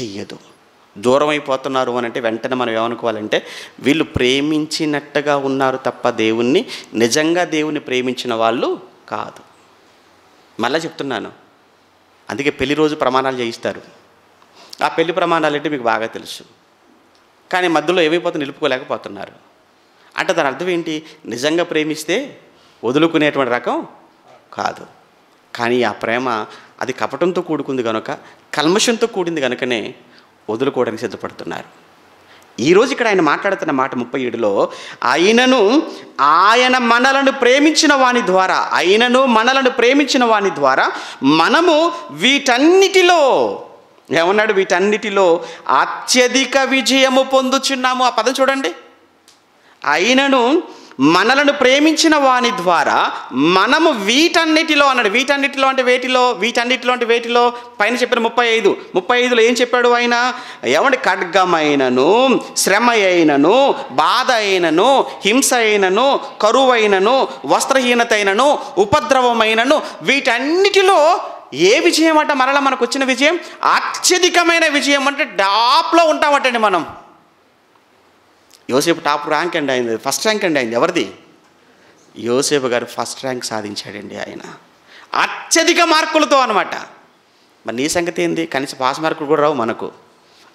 Speaker 2: చెయ్యదు. దూరం అయిపోతున్నారు అని అంటే వెంటనే మనం ఏమనుకోవాలంటే వీళ్ళు ప్రేమించినట్టుగా ఉన్నారు తప్ప దేవుణ్ణి నిజంగా దేవుని ప్రేమించిన వాళ్ళు కాదు. మళ్ళీ చెప్తున్నాను అందుకే పెళ్ళి రోజు ప్రమాణాలు చేయిస్తారు. ఆ పెళ్ళి ప్రమాణాలు అంటే మీకు బాగా తెలుసు. కానీ మధ్యలో ఏమైపోతే నిలుపుకోలేకపోతున్నారు. అంటే దాని అర్థం ఏంటి నిజంగా ప్రేమిస్తే వదులుకునేటువంటి రకం కాదు. కానీ ఆ ప్రేమ అది కపటంతో కూడుకుంది కనుక కల్మషంతో కూడింది కనుకనే వదులుకోవడానికి సిద్ధపడుతున్నారు. ఈరోజు ఇక్కడ ఆయన మాట్లాడుతున్న మాట ముప్పై ఏడులో ఆయనను ఆయన మనలను ప్రేమించిన వాని ద్వారా ఆయనను మనలను ప్రేమించిన వాని ద్వారా మనము వీటన్నిటిలో ఏమన్నాడు? వీటన్నిటిలో అత్యధిక విజయము పొందుచున్నాము. ఆ పదం చూడండి. అయినను మనలను ప్రేమించిన వాని ద్వారా మనము వీటన్నిటిలో అన్నాడు. వీటన్నిటిలో అంటే వేటిలో? వీటన్నిటిలో అంటే వేటిలో? పైన చెప్పిన ముప్పై ఐదు. ముప్పై ఐదులో ఏం చెప్పాడు ఆయన? ఏమంటే ఖడ్గమైనను శ్రమ అయినను బాధ అయినను హింస అయినను కరువైనను వస్త్రహీనత అయినను ఉపద్రవమైనను వీటన్నిటిలో ఏ విజయం అంట? మరలా మనకు వచ్చిన విజయం? అత్యధికమైన విజయం అంటే డాప్లో ఉంటామటండి మనం. యోసేపు టాప్ ర్యాంక్ అండి అయింది. ఫస్ట్ ర్యాంక్ అండి అయింది. ఎవరిది? యోసేపు గారు ఫస్ట్ ర్యాంక్ సాధించాడండి ఆయన. అత్యధిక మార్కులతో అనమాట మరి నీ సంగతి ఏంది? కనీసం పాస్ మార్కులు కూడా రావు మనకు.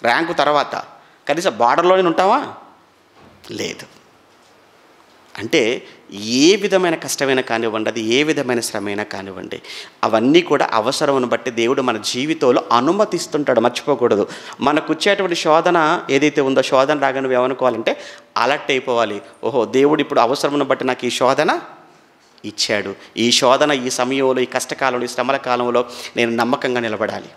Speaker 2: ర్యాంకు తర్వాత. కనీసం బార్డర్లోనే ఉంటావా? లేదు. అంటే ఏ విధమైన కష్టమైనా కానివ్వండి అది ఏ విధమైన శ్రమైనా కానివ్వండి అవన్నీ కూడా అవసరమును బట్టి దేవుడు మన జీవితంలో అనుమతిస్తుంటాడు మర్చిపోకూడదు. మనకు వచ్చేటువంటి శోధన ఏదైతే ఉందో శోధన రాగానే నువ్వు ఏమనుకోవాలంటే అలర్ట్ అయిపోవాలి. ఓహో దేవుడు ఇప్పుడు అవసరమును బట్టి నాకు ఈ శోధన ఇచ్చాడు. ఈ శోధన ఈ సమయంలో ఈ కష్టకాలంలో ఈ శ్రమల కాలంలో నేను నమ్మకంగా నిలబడాలి.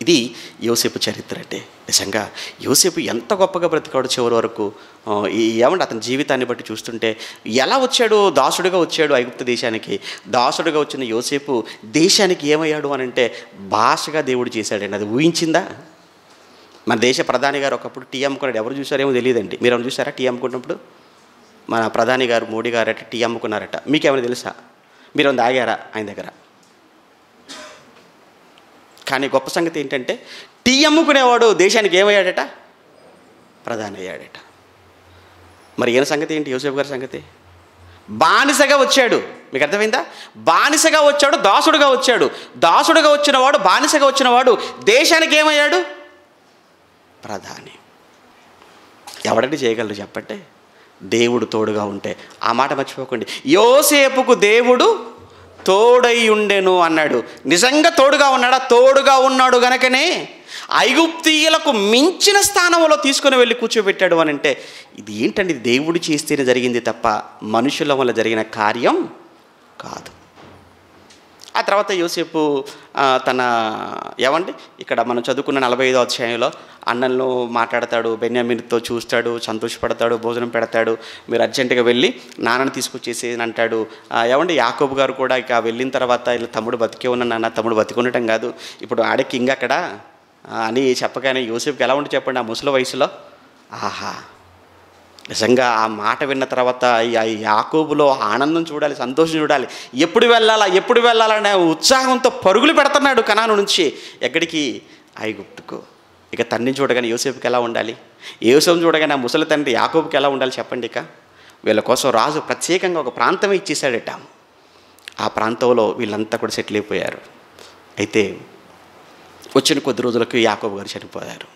Speaker 2: ఇది యోసేపు చరిత్ర అంటే. నిజంగా యోసేపు ఎంత గొప్పగా బ్రతికాడు చివరి వరకు? ఏమంటే అతని జీవితాన్ని బట్టి చూస్తుంటే ఎలా వచ్చాడు? దాసుడుగా వచ్చాడు ఐగుప్త దేశానికి. దాసుడుగా వచ్చిన యోసేపు దేశానికి ఏమయ్యాడు అని అంటే భాషగా దేవుడు చేశాడండి. అది ఊహించిందా? మన దేశ ప్రధాని గారు ఒకప్పుడు టీ అమ్ముకున్నాడు. ఎవరు చూసారేమో తెలియదండి. మీరు ఏమైనా చూసారా టీ అమ్ముకున్నప్పుడు? మన ప్రధాని గారు మోడీ గారట టీ అమ్ముకున్నారట. మీకేమైనా తెలుసా? మీరు ఏమైనా తాగారా ఆయన దగ్గర? కానీ గొప్ప సంగతి ఏంటంటే టీ అమ్ముకునేవాడు దేశానికి ఏమయ్యాడట? ప్రధాని అయ్యాడట. మరి ఈయన సంగతి ఏంటి? యోసేపు గారి సంగతి? బానిసగా వచ్చాడు. మీకు అర్థమైందా? బానిసగా వచ్చాడు దాసుడుగా వచ్చాడు. దాసుడుగా వచ్చినవాడు బానిసగా వచ్చినవాడు దేశానికి ఏమయ్యాడు? ప్రధాని. ఎవడండి చేయగలరు చెప్పండి? దేవుడు తోడుగా ఉంటే. ఆ మాట మర్చిపోకండి. యోసేపుకు దేవుడు తోడై ఉండెను అన్నాడు. నిజంగా తోడుగా ఉన్నాడా? తోడుగా ఉన్నాడు గనకనే ఐగుప్తీయులకు మించిన స్థానంలో తీసుకుని వెళ్ళి కూర్చోబెట్టాడు అని అంటే ఇది ఏంటండి? దేవుడు చేస్తేనే జరిగింది తప్ప మనుషుల వల్ల జరిగిన కార్యం కాదు. ఆ తర్వాత యోసేపు తన ఏమండి? ఇక్కడ మనం చదువుకున్న నలభై ఐదో అధ్యాయంలో అన్నలను మాట్లాడతాడు బెన్యామిన్తో చూస్తాడు సంతోషపడతాడు భోజనం పెడతాడు మీరు అర్జెంటుగా వెళ్ళి నాన్నని తీసుకొచ్చేసి అని అంటాడు. ఏమండి? యాకోబు గారు కూడా ఇక వెళ్ళిన తర్వాత ఇలా తమ్ముడు బతికే ఉన్న నాన్న తమ్ముడు బతికి ఉండటం కాదు. ఇప్పుడు ఆడే కింగ్ అక్కడ అని చెప్పగానే యోసేపుకి ఎలా ఉంటే చెప్పండి ఆ ముసలి వయసులో? ఆహా! నిజంగా ఆ మాట విన్న తర్వాత ఆ యాకోబులో ఆనందం చూడాలి సంతోషం చూడాలి. ఎప్పుడు వెళ్ళాలా ఎప్పుడు వెళ్ళాలనే ఉత్సాహంతో పరుగులు పెడుతున్నాడు కనాను నుంచి. ఎక్కడికి? ఐగుప్తుకు. ఇక తండ్రిని చూడగానే యోసేపుకి ఎలా ఉండాలి? యోసేపు చూడగానే ఆ ముసలి తండ్రి యాకోబుకి ఎలా ఉండాలి చెప్పండి ఇక. వీళ్ళ కోసం రాజు ప్రత్యేకంగా ఒక ప్రాంతమే ఇచ్చేశాడట. ఆ ప్రాంతంలో వీళ్ళంతా కూడా సెటిల్ అయిపోయారు. అయితే వచ్చిన కొద్ది రోజులకు యాకోబు గారు చనిపోయారు.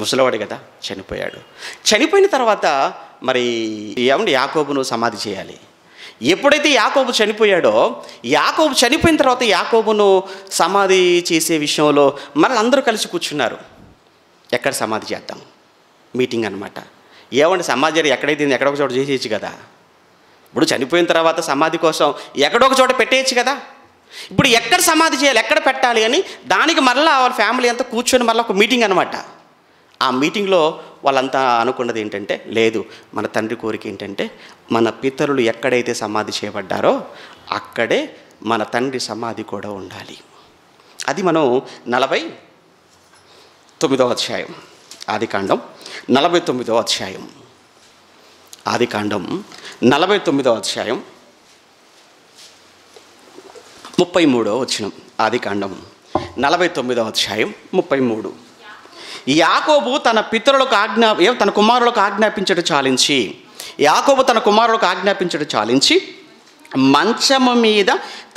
Speaker 2: ముసలివాడు కదా చనిపోయాడు. చనిపోయిన తర్వాత మరి ఏమంటే యాకోబును సమాధి చేయాలి? ఎప్పుడైతే యాకోబు చనిపోయాడో యాకోబు చనిపోయిన తర్వాత యాకోబును సమాధి చేసే విషయంలో మళ్ళీ అందరూ కలిసి కూర్చున్నారు. ఎక్కడ సమాధి చేద్దాం? మీటింగ్ అనమాట ఏమంటే సమాధి ఎక్కడైతే ఎక్కడొక ఒక చోట చేసేయచ్చు కదా. ఇప్పుడు చనిపోయిన తర్వాత సమాధి కోసం ఎక్కడో ఒక చోట పెట్టేయచ్చు కదా. ఇప్పుడు ఎక్కడ సమాధి చేయాలి? ఎక్కడ పెట్టాలి అని దానికి మరలా వాళ్ళ ఫ్యామిలీ అంతా కూర్చొని మళ్ళీ ఒక మీటింగ్ అనమాట ఆ మీటింగ్లో వాళ్ళంతా అనుకున్నది ఏంటంటే లేదు మన తండ్రి కోరిక ఏంటంటే మన పితరులు ఎక్కడైతే సమాధి చేయబడ్డారో అక్కడే మన తండ్రి సమాధి కూడా ఉండాలి. అది మనం నలభై తొమ్మిదవ అధ్యాయం ఆదికాండం నలభై తొమ్మిదవ అధ్యాయం ఆదికాండం నలభై తొమ్మిదవ అధ్యాయం ముప్పై మూడవ వచ్చినం ఆదికాండం నలభై తొమ్మిదవ అధ్యాయం ముప్పై మూడు. యాకోబు తన పితరులకు ఆజ్ఞా తన కుమారులకు ఆజ్ఞాపించడం చాలించి. యాకోబు తన కుమారులకు ఆజ్ఞాపించడం చాలించి మంచము మీద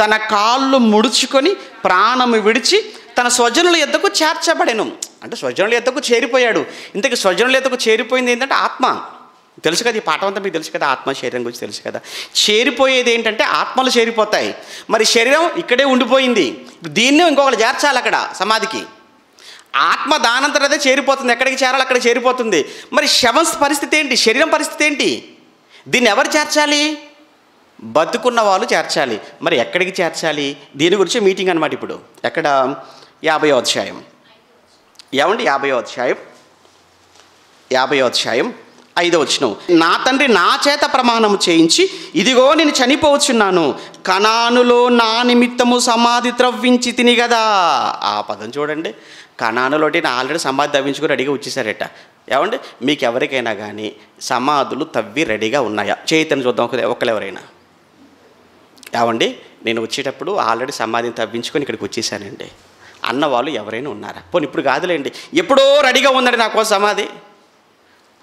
Speaker 2: తన కాళ్ళు ముడుచుకొని ప్రాణము విడిచి తన స్వజనుల ఎద్దకు చేర్చబడెను. అంటే స్వజనుల ఎద్దకు చేరిపోయాడు. ఇంతకీ స్వజనుల ఎద్దకు చేరిపోయింది ఏంటంటే ఆత్మ. తెలుసు కదా ఈ పాఠం అంతా మీకు తెలుసు కదా ఆత్మ శరీరం గురించి తెలుసు కదా. చేరిపోయేది ఏంటంటే ఆత్మలు చేరిపోతాయి. మరి శరీరం ఇక్కడే ఉండిపోయింది. దీన్నే ఇంకొకరు చేర్చాలి అక్కడ సమాధికి. ఆత్మ దానంతటదే చేరిపోతుంది. ఎక్కడికి చేరాలి అక్కడ చేరిపోతుంది. మరి శవం పరిస్థితి ఏంటి? శరీరం పరిస్థితి ఏంటి? దీన్ని ఎవరు చేర్చాలి? బతుకున్న వాళ్ళు చేర్చాలి. మరి ఎక్కడికి చేర్చాలి? దీని గురించి మీటింగ్ అనమాట ఇప్పుడు. ఎక్కడ? యాభై అధ్యాయం. ఏమండి యాభై అధ్యాయం? యాభై అధ్యాయం ఐదో వచ్చిన నా తండ్రి నా చేత ప్రమాణం చేయించి ఇదిగో నేను చనిపోవచ్చున్నాను కణానులో నా నిమిత్తము సమాధి త్రవ్వించి తిని కదా ఆ పదం చూడండి. కణానులోటి నా ఆల్రెడీ సమాధి తవ్వించుకుని రెడీగా వచ్చేసారట. ఏమంటే మీకు ఎవరికైనా కానీ సమాధులు తవ్వి రెడీగా ఉన్నాయా? చైతన్యం చూద్దాం ఒకరెవరైనా ఒకరు ఎవరైనా ఏమండి? నేను వచ్చేటప్పుడు ఆల్రెడీ సమాధిని తవ్వించుకొని ఇక్కడికి వచ్చేసానండి. అన్న వాళ్ళు ఎవరైనా ఉన్నారా? పోనీ ఇప్పుడు కాదులేండి. ఎప్పుడో రెడీగా ఉందండి నా కోసం సమాధి.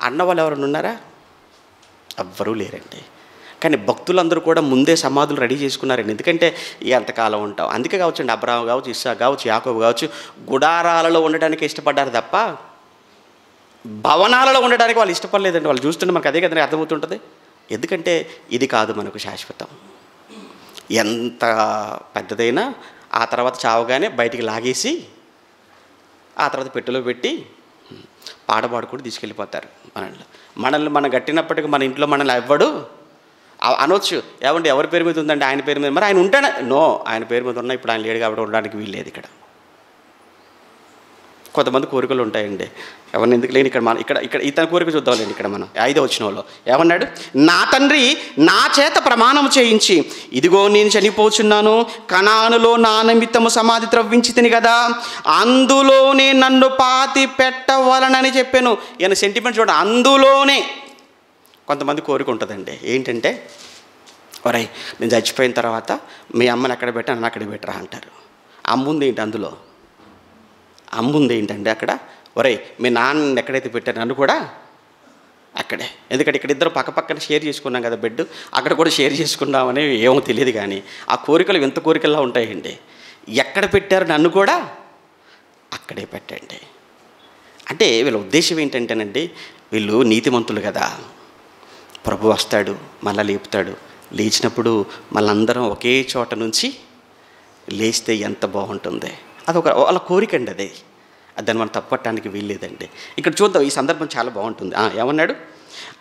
Speaker 2: అన్న వాళ్ళు ఎవరైనా ఉన్నారా? ఎవ్వరూ లేరండి. కానీ భక్తులందరూ కూడా ముందే సమాధులు రెడీ చేసుకున్నారండి. ఎందుకంటే ఎంతకాలం ఉంటాం. అందుకే కావచ్చు అబ్రాహం కావచ్చు ఇస్సా కావచ్చు యాకోబు కావచ్చు గుడారాలలో ఉండడానికి ఇష్టపడ్డారు తప్ప భవనాలలో ఉండడానికి వాళ్ళు ఇష్టపడలేదండి. వాళ్ళు చూస్తుంటే మనకు అదే కదండి అర్థమవుతుంటుంది. ఎందుకంటే ఇది కాదు మనకు శాశ్వతం. ఎంత పెద్దదైనా ఆ తర్వాత చావగానే బయటికి లాగేసి ఆ తర్వాత పెట్టెలో పెట్టి పాడబాడు కూడా తీసుకెళ్ళిపోతారు మనల్ని. మనల్ని మనం కట్టినప్పటికీ మన ఇంట్లో మనల్ని ఎవ్వడు అనొచ్చు. ఏమంటే ఎవరి పేరు మీద ఉందండి ఆయన పేరు మీద? మరి ఆయన ఉంటాడా నో ఆయన పేరు మీద ఉన్నా ఇప్పుడు ఆయన లేడు కాబట్టి ఉండడానికి వీల్లేదు ఇక్కడ. కొంతమంది కోరికలు ఉంటాయండి. ఎవరిని ఎందుకు లేని ఇక్కడ మనం ఇక్కడ ఇక్కడ ఇతని కోరిక చూద్దాంలేండి ఇక్కడ మనం. ఐదో వచ్చిన వాళ్ళు ఏమన్నాడు? నా తండ్రి నా చేత ప్రమాణం చేయించి ఇదిగో నేను చనిపోచున్నాను కణానులో నా నిమిత్తము సమాధి త్రవ్వించి తిని కదా అందులోనే నన్ను పాతి పెట్టవలనని చెప్పాను. ఈయన సెంటిమెంట్ చూడండి అందులోనే. కొంతమంది కోరిక ఉంటుందండి. ఏంటంటే ఒరేయ్ నేను చచ్చిపోయిన తర్వాత మీ అమ్మని ఎక్కడ పెట్టా నన్ను అక్కడ పెట్టరా అంటారు. అమ్ముంది ఏంటి అందులో? అమ్ముంది ఏంటండి అక్కడ? ఒరేయ్ మీ నాన్న ఎక్కడైతే పెట్టారు నన్ను కూడా అక్కడే. ఎందుకంటే ఇక్కడ ఇద్దరు పక్క పక్కన షేర్ చేసుకున్నాం కదా బెడ్ అక్కడ కూడా షేర్ చేసుకున్నామని ఏమో తెలియదు కానీ ఆ కోరికలు వింత కోరికల్లా ఉంటాయండి. ఎక్కడ పెట్టారు నన్ను కూడా అక్కడే పెట్టండి. అంటే వీళ్ళ ఉద్దేశం ఏంటంటేనండి వీళ్ళు నీతిమంతులు కదా. ప్రభు వస్తాడు మళ్ళీ లేపుతాడు. లేచినప్పుడు మళ్ళందరం ఒకే చోట నుంచి లేస్తే ఎంత బాగుంటుంది? అదొక వాళ్ళ కోరిక అండి అది. దాన్ని మనం తప్పట్టడానికి వీల్లేదండి. ఇక్కడ చూద్దాం ఈ సందర్భం చాలా బాగుంటుంది. ఏమన్నాడు?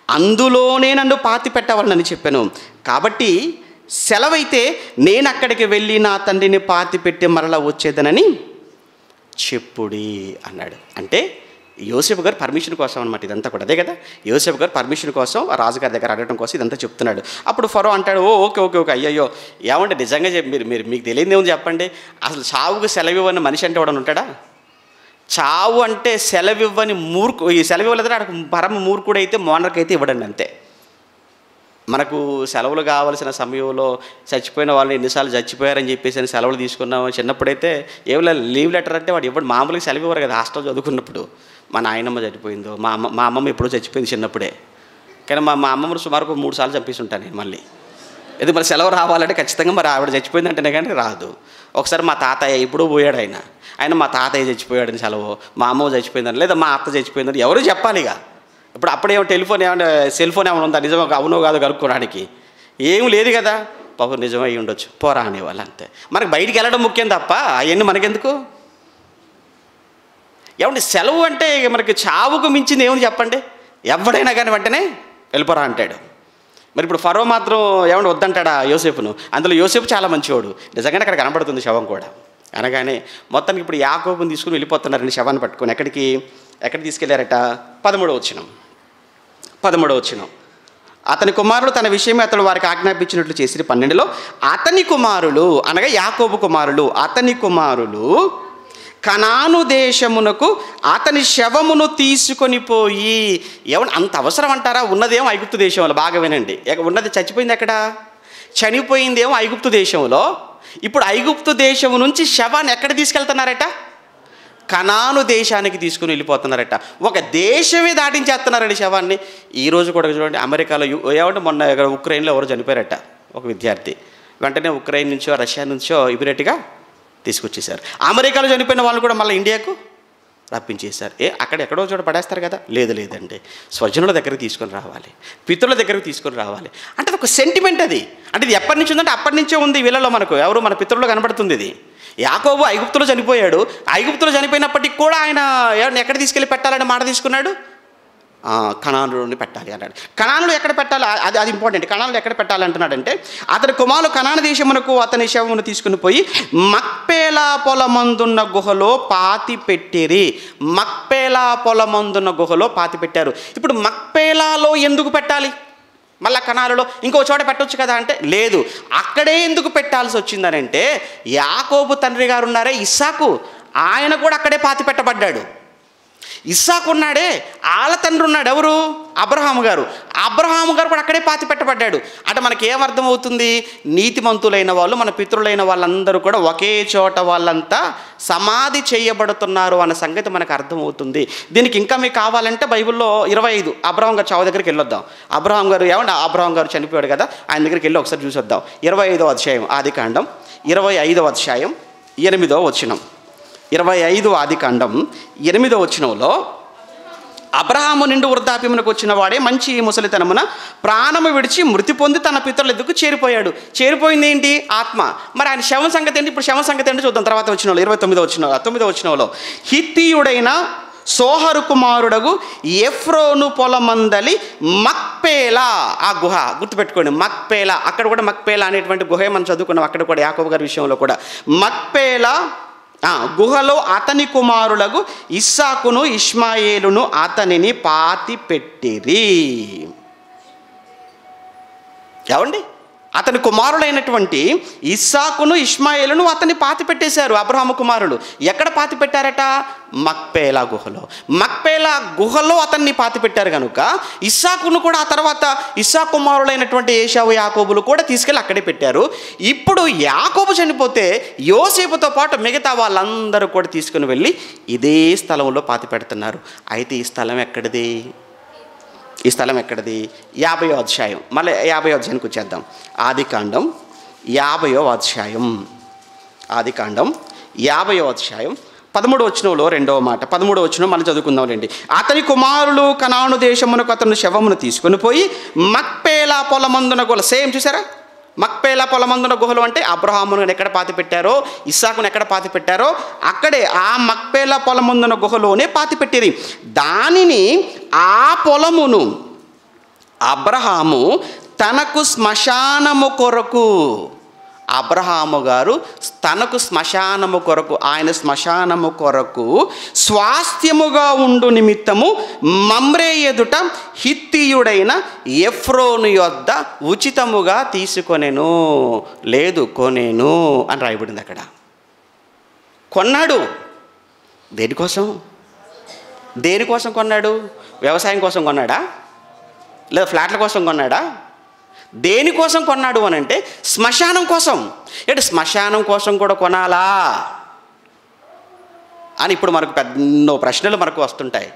Speaker 2: అందులోనే నన్ను పాతి పెట్టవాలని చెప్పాను. కాబట్టి సెలవైతే నేను అక్కడికి వెళ్ళి నా తండ్రిని పాతి పెట్టి మరలా వచ్చేదనని చెప్పుడి అన్నాడు. అంటే యోసేఫ్ గారు పర్మిషన్ కోసం అనమాట ఇదంతా కూడా. అదే కదా? యోసేఫ్ గారు పర్మిషన్ కోసం రాజుగారి దగ్గర అడగడం కోసం ఇదంతా చెప్తున్నాడు. అప్పుడు ఫరో అంటాడు ఓ ఓకే ఓకే ఓకే అయ్యయ్యో ఏమంటే నిజంగా మీరు మీరు మీకు తెలియదు ఏమో చెప్పండి? అసలు చావుకు సెలవు ఇవ్వని మనిషి అంటే వాడు ఉంటాడా? చావు అంటే సెలవు ఇవ్వని మూర్ఖు ఈ సెలవు ఇవ్వలేదంటే అక్కడ పరమ మూర్ఖుడు అయితే మోనర్కి అయితే ఇవ్వడండి అంతే. మనకు సెలవులు కావాల్సిన సమయంలో చచ్చిపోయిన వాళ్ళు ఎన్నిసార్లు చచ్చిపోయారని చెప్పేసి అని సెలవులు తీసుకున్నాము చిన్నప్పుడైతే ఏం లీవ్ లెటర్ అంటే వాడు ఇవ్వడు మామూలుగా సెలవు ఇవ్వరు కదా హాస్టల్ చదువుకున్నప్పుడు. మా నాయనమ్మ చనిపోయిందో మా అమ్మ మా అమ్మమ్మ ఎప్పుడో చచ్చిపోయింది చిన్నప్పుడే. కానీ మా మా అమ్మమ్మను సుమారు ఒక మూడు సార్లు చంపేసి నేను మళ్ళీ. ఇది మరి సెలవు రావాలంటే ఖచ్చితంగా మరి ఆవిడ చచ్చిపోయిందంటేనే కానీ రాదు. ఒకసారి మా తాతయ్య ఇప్పుడు పోయాడు ఆయన. ఆయన మా తాతయ్య చచ్చిపోయాడని సెలవు మా అమ్మ చచ్చిపోయిందని లేదా మా అత్త చచ్చిపోయిందని ఎవరు చెప్పాలి ఇక? ఇప్పుడు అప్పుడే టెలిఫోన్ ఏమైనా సెల్ ఫోన్ ఏమైనా ఉందా? నిజమో? అవునో కాదు కనుక్కోవడానికి. ఏం లేదు కదా. పాపం నిజమై ఉండొచ్చు. పోరా అనేవాళ్ళు అంతే. మనకి బయటికి వెళ్ళడం ముఖ్యం తప్ప అవన్నీ మనకెందుకు? ఏమండి సెలవు అంటే మనకి చావుకు మించింది ఏముంది చెప్పండి? ఎవడైనా కానీ వెంటనే వెళ్ళిపోరా అంటాడు. మరి ఇప్పుడు ఫరో మాత్రం ఏమండి వద్దంటాడా యోసేపును? అందులో యోసేపు చాలా మంచివాడు. నిజంగానే అక్కడ కనబడుతుంది శవం కూడా. అనగానే మొత్తానికి ఇప్పుడు యాకోబుని తీసుకుని వెళ్ళిపోతున్నారండి శవాన్ని పట్టుకొని. ఎక్కడికి? ఎక్కడ తీసుకెళ్ళారట? పదమూడవ వచ్చినం పదమూడవ వచ్చినం అతని కుమారులు తన విషయమే అతడు వారికి ఆజ్ఞాపించినట్లు చేసి పన్నెండులో అతని కుమారులు అనగా యాకోబు కుమారులు అతని కుమారులు కనాను దేశమునకు అతని శవమును తీసుకొని పోయి. ఎవరు అంత అవసరం అంటారా? ఉన్నదేమో ఐగుప్తు దేశంలో బాగా వినండి. ఎక- ఉన్నది చచ్చిపోయింది ఎక్కడ? చనిపోయిందేమో ఐగుప్తు దేశంలో. ఇప్పుడు ఐగుప్తు దేశం నుంచి శవాన్ని ఎక్కడ తీసుకెళ్తున్నారట? కనాను దేశానికి తీసుకుని వెళ్ళిపోతున్నారట. ఒక దేశమే దాటించేస్తున్నారండి శవాన్ని. ఈరోజు కూడా చూడండి అమెరికాలో ఏమంటే మొన్న ఇక్కడ ఉక్రెయిన్లో ఎవరు చనిపోయారట ఒక విద్యార్థి. వెంటనే ఉక్రెయిన్ నుంచో రష్యా నుంచో ఇమీడియట్గా తీసుకొచ్చేసారు అమెరికాలో చనిపోయిన వాళ్ళు కూడా మళ్ళీ ఇండియాకు రప్పించేశారు. ఏ అక్కడ ఎక్కడో చోట పడేస్తారు కదా? లేదు లేదండి. స్వజనుల దగ్గరికి తీసుకొని రావాలి. పితృల దగ్గరికి తీసుకొని రావాలి. అంటే అది ఒక సెంటిమెంట్ అది. అంటే ఇది ఎప్పటి నుంచి ఉందంటే అప్పటి నుంచే ఉంది వీళ్ళలో మనకు. ఎవరు మన పితృల్లో కనబడుతుంది ఇది. యాకోబు ఐగుప్తులో చనిపోయాడు. ఐగుప్తులో చనిపోయినప్పటికీ కూడా ఆయన ఎవరిని ఎక్కడ తీసుకెళ్ళి పెట్టాలని మాట తీసుకున్నాడు? ఆ, పెట్టాలి అన్నాడు. కణానులు ఎక్కడ పెట్టాలి? అది అది ఇంపార్టెంట్ కణాలు ఎక్కడ పెట్టాలి అంటున్నాడంటే అతని కుమారులు కణాన దేశమునకు అతని శవమును తీసుకుని పోయి మక్పేలా పొలమందున్న గుహలో పాతి పెట్టిరి. మక్పేలా పొలమందున్న గుహలో పాతి పెట్టారు. ఇప్పుడు మక్పేలాలో ఎందుకు పెట్టాలి? మళ్ళా కణాలలో ఇంకో చోట పెట్టొచ్చు కదా అంటే లేదు. అక్కడే ఎందుకు పెట్టాల్సి వచ్చిందనంటే యాకోబు తండ్రి గారు ఉన్నారే ఇస్సాకు. ఆయన కూడా అక్కడే పాతి పెట్టబడ్డాడు. ఇస్సాకు ఉన్నాడే తండ్రి ఉన్నాడు ఎవరు? అబ్రహాము గారు. అబ్రహాము గారు కూడా అక్కడే పాతి పెట్టబడ్డాడు. అంటే మనకి ఏమర్థమవుతుంది నీతిమంతులైన వాళ్ళు మన పితృలైన వాళ్ళందరూ కూడా ఒకే చోట వాళ్ళంతా సమాధి చేయబడుతున్నారు అన్న సంగతి మనకు అర్థమవుతుంది. దీనికి ఇంకా మీకు కావాలంటే బైబిల్లో ఇరవై ఐదు. అబ్రహాం గారు చావు దగ్గరికి వెళ్ళొద్దాం. అబ్రహాం గారు ఏమంటే అబ్రహాం గారు చనిపోయాడు కదా ఆయన దగ్గరికి వెళ్ళి ఒకసారి చూసొద్దాం. ఇరవై ఐదవ అధ్యాయం ఆది కాండం. ఇరవై ఐదవ అధ్యాయం ఎనిమిదో వచ్చినాం ఇరవై ఐదు ఆది కాండం ఎనిమిదో వచనంలో అబ్రహాము నిండు వృద్ధాప్యమునకు వచ్చిన వాడే మంచి ముసలితనమున ప్రాణము విడిచి మృతి పొంది తన పితరుల ఎద్దుకు చేరిపోయాడు. చేరిపోయింది ఏంటి? ఆత్మ. మరి ఆయన శవం సంగతి ఏంటి? ఇప్పుడు శవం సంగతి ఏంటి చూద్దాం. తర్వాత వచ్చిన ఇరవై తొమ్మిదో వచ్చిన తొమ్మిదో వచ్చినలో హిత్తీయుడైన సోహరు కుమారుడగు ఎఫ్రోను పొలమందలి మక్పేలా. ఆ గుహ గుర్తుపెట్టుకోండి మక్పేలా. అక్కడ కూడా మక్పేలా అనేటువంటి గుహే మనం చదువుకున్నాం అక్కడ కూడా యాకోబు గారి విషయంలో కూడా. మక్పేలా గుహలో అతని కుమారులకు ఇస్సాకును ఇష్మాయేలును అతనిని పాతి పెట్టిరి ఏమండి అతని కుమారులైనటువంటి ఇస్సాకును ఇష్మాయిలను అతన్ని పాతి పెట్టేశారు అబ్రహాము కుమారులు. ఎక్కడ పాతి పెట్టారట? మక్పేలా గుహలో. మక్పేలా గుహలో అతన్ని పాతి పెట్టారు కనుక ఇస్సాకును కూడా ఆ తర్వాత ఇస్సా కుమారులైనటువంటి ఏషావు యాకోబులు కూడా తీసుకెళ్ళి అక్కడే పెట్టారు. ఇప్పుడు యాకోబు చనిపోతే యోసేపుతో పాటు మిగతా వాళ్ళందరూ కూడా తీసుకుని వెళ్ళి ఇదే స్థలంలో పాతి పెడుతున్నారు. అయితే ఈ స్థలం ఎక్కడిది? ఈ స్థలం ఎక్కడిది? యాభయో అధ్యాయం. మళ్ళీ యాభయో అధ్యాయానికి వచ్చేద్దాం. ఆదికాండం యాభయో అధ్యాయం. ఆదికాండం యాభయో అధ్యాయం. పదమూడు వచనంలో రెండవ మాట. పదమూడు వచనం మనం చదువుకుందాంలేండి అతని కుమారులు కనాను దేశమునకు అతను శవమును తీసుకొని పోయి మక్పేలా పొలమందున గొల సేమ్ చూసారా? మక్పేల పొలమందున గుహలు అంటే అబ్రహామును ఎక్కడ పాతి పెట్టారో ఇస్సాకును ఎక్కడ పాతి పెట్టారో అక్కడే ఆ మక్పేలా పొలమందున గుహలోనే పాతి పెట్టిరి దానిని ఆ పొలమును అబ్రహాము తనకు శ్మశానము కొరకు అబ్రహాము గారు తనకు శ్మశానము కొరకు ఆయన శ్మశానము కొరకు స్వాస్థ్యముగా ఉండు నిమిత్తము మమ్రే ఎదుట హిత్తియుడైన ఎఫ్రోను యొద్ద ఉచితముగా తీసుకొనేను. లేదు కొనేను అని రాయబడింది అక్కడ. కొన్నాడు. దేనికోసం? దేనికోసం కొన్నాడు? వ్యవసాయం కోసం కొన్నాడా? లేదా ఫ్లాట్ల కోసం కొన్నాడా? దేనికోసం కొన్నాడు అని అంటే శ్మశానం కోసం. అంటే శ్మశానం కోసం కూడా కొనాలా? అని ఇప్పుడు మనకు పెద్ద ఎన్నో ప్రశ్నలు మనకు వస్తుంటాయి.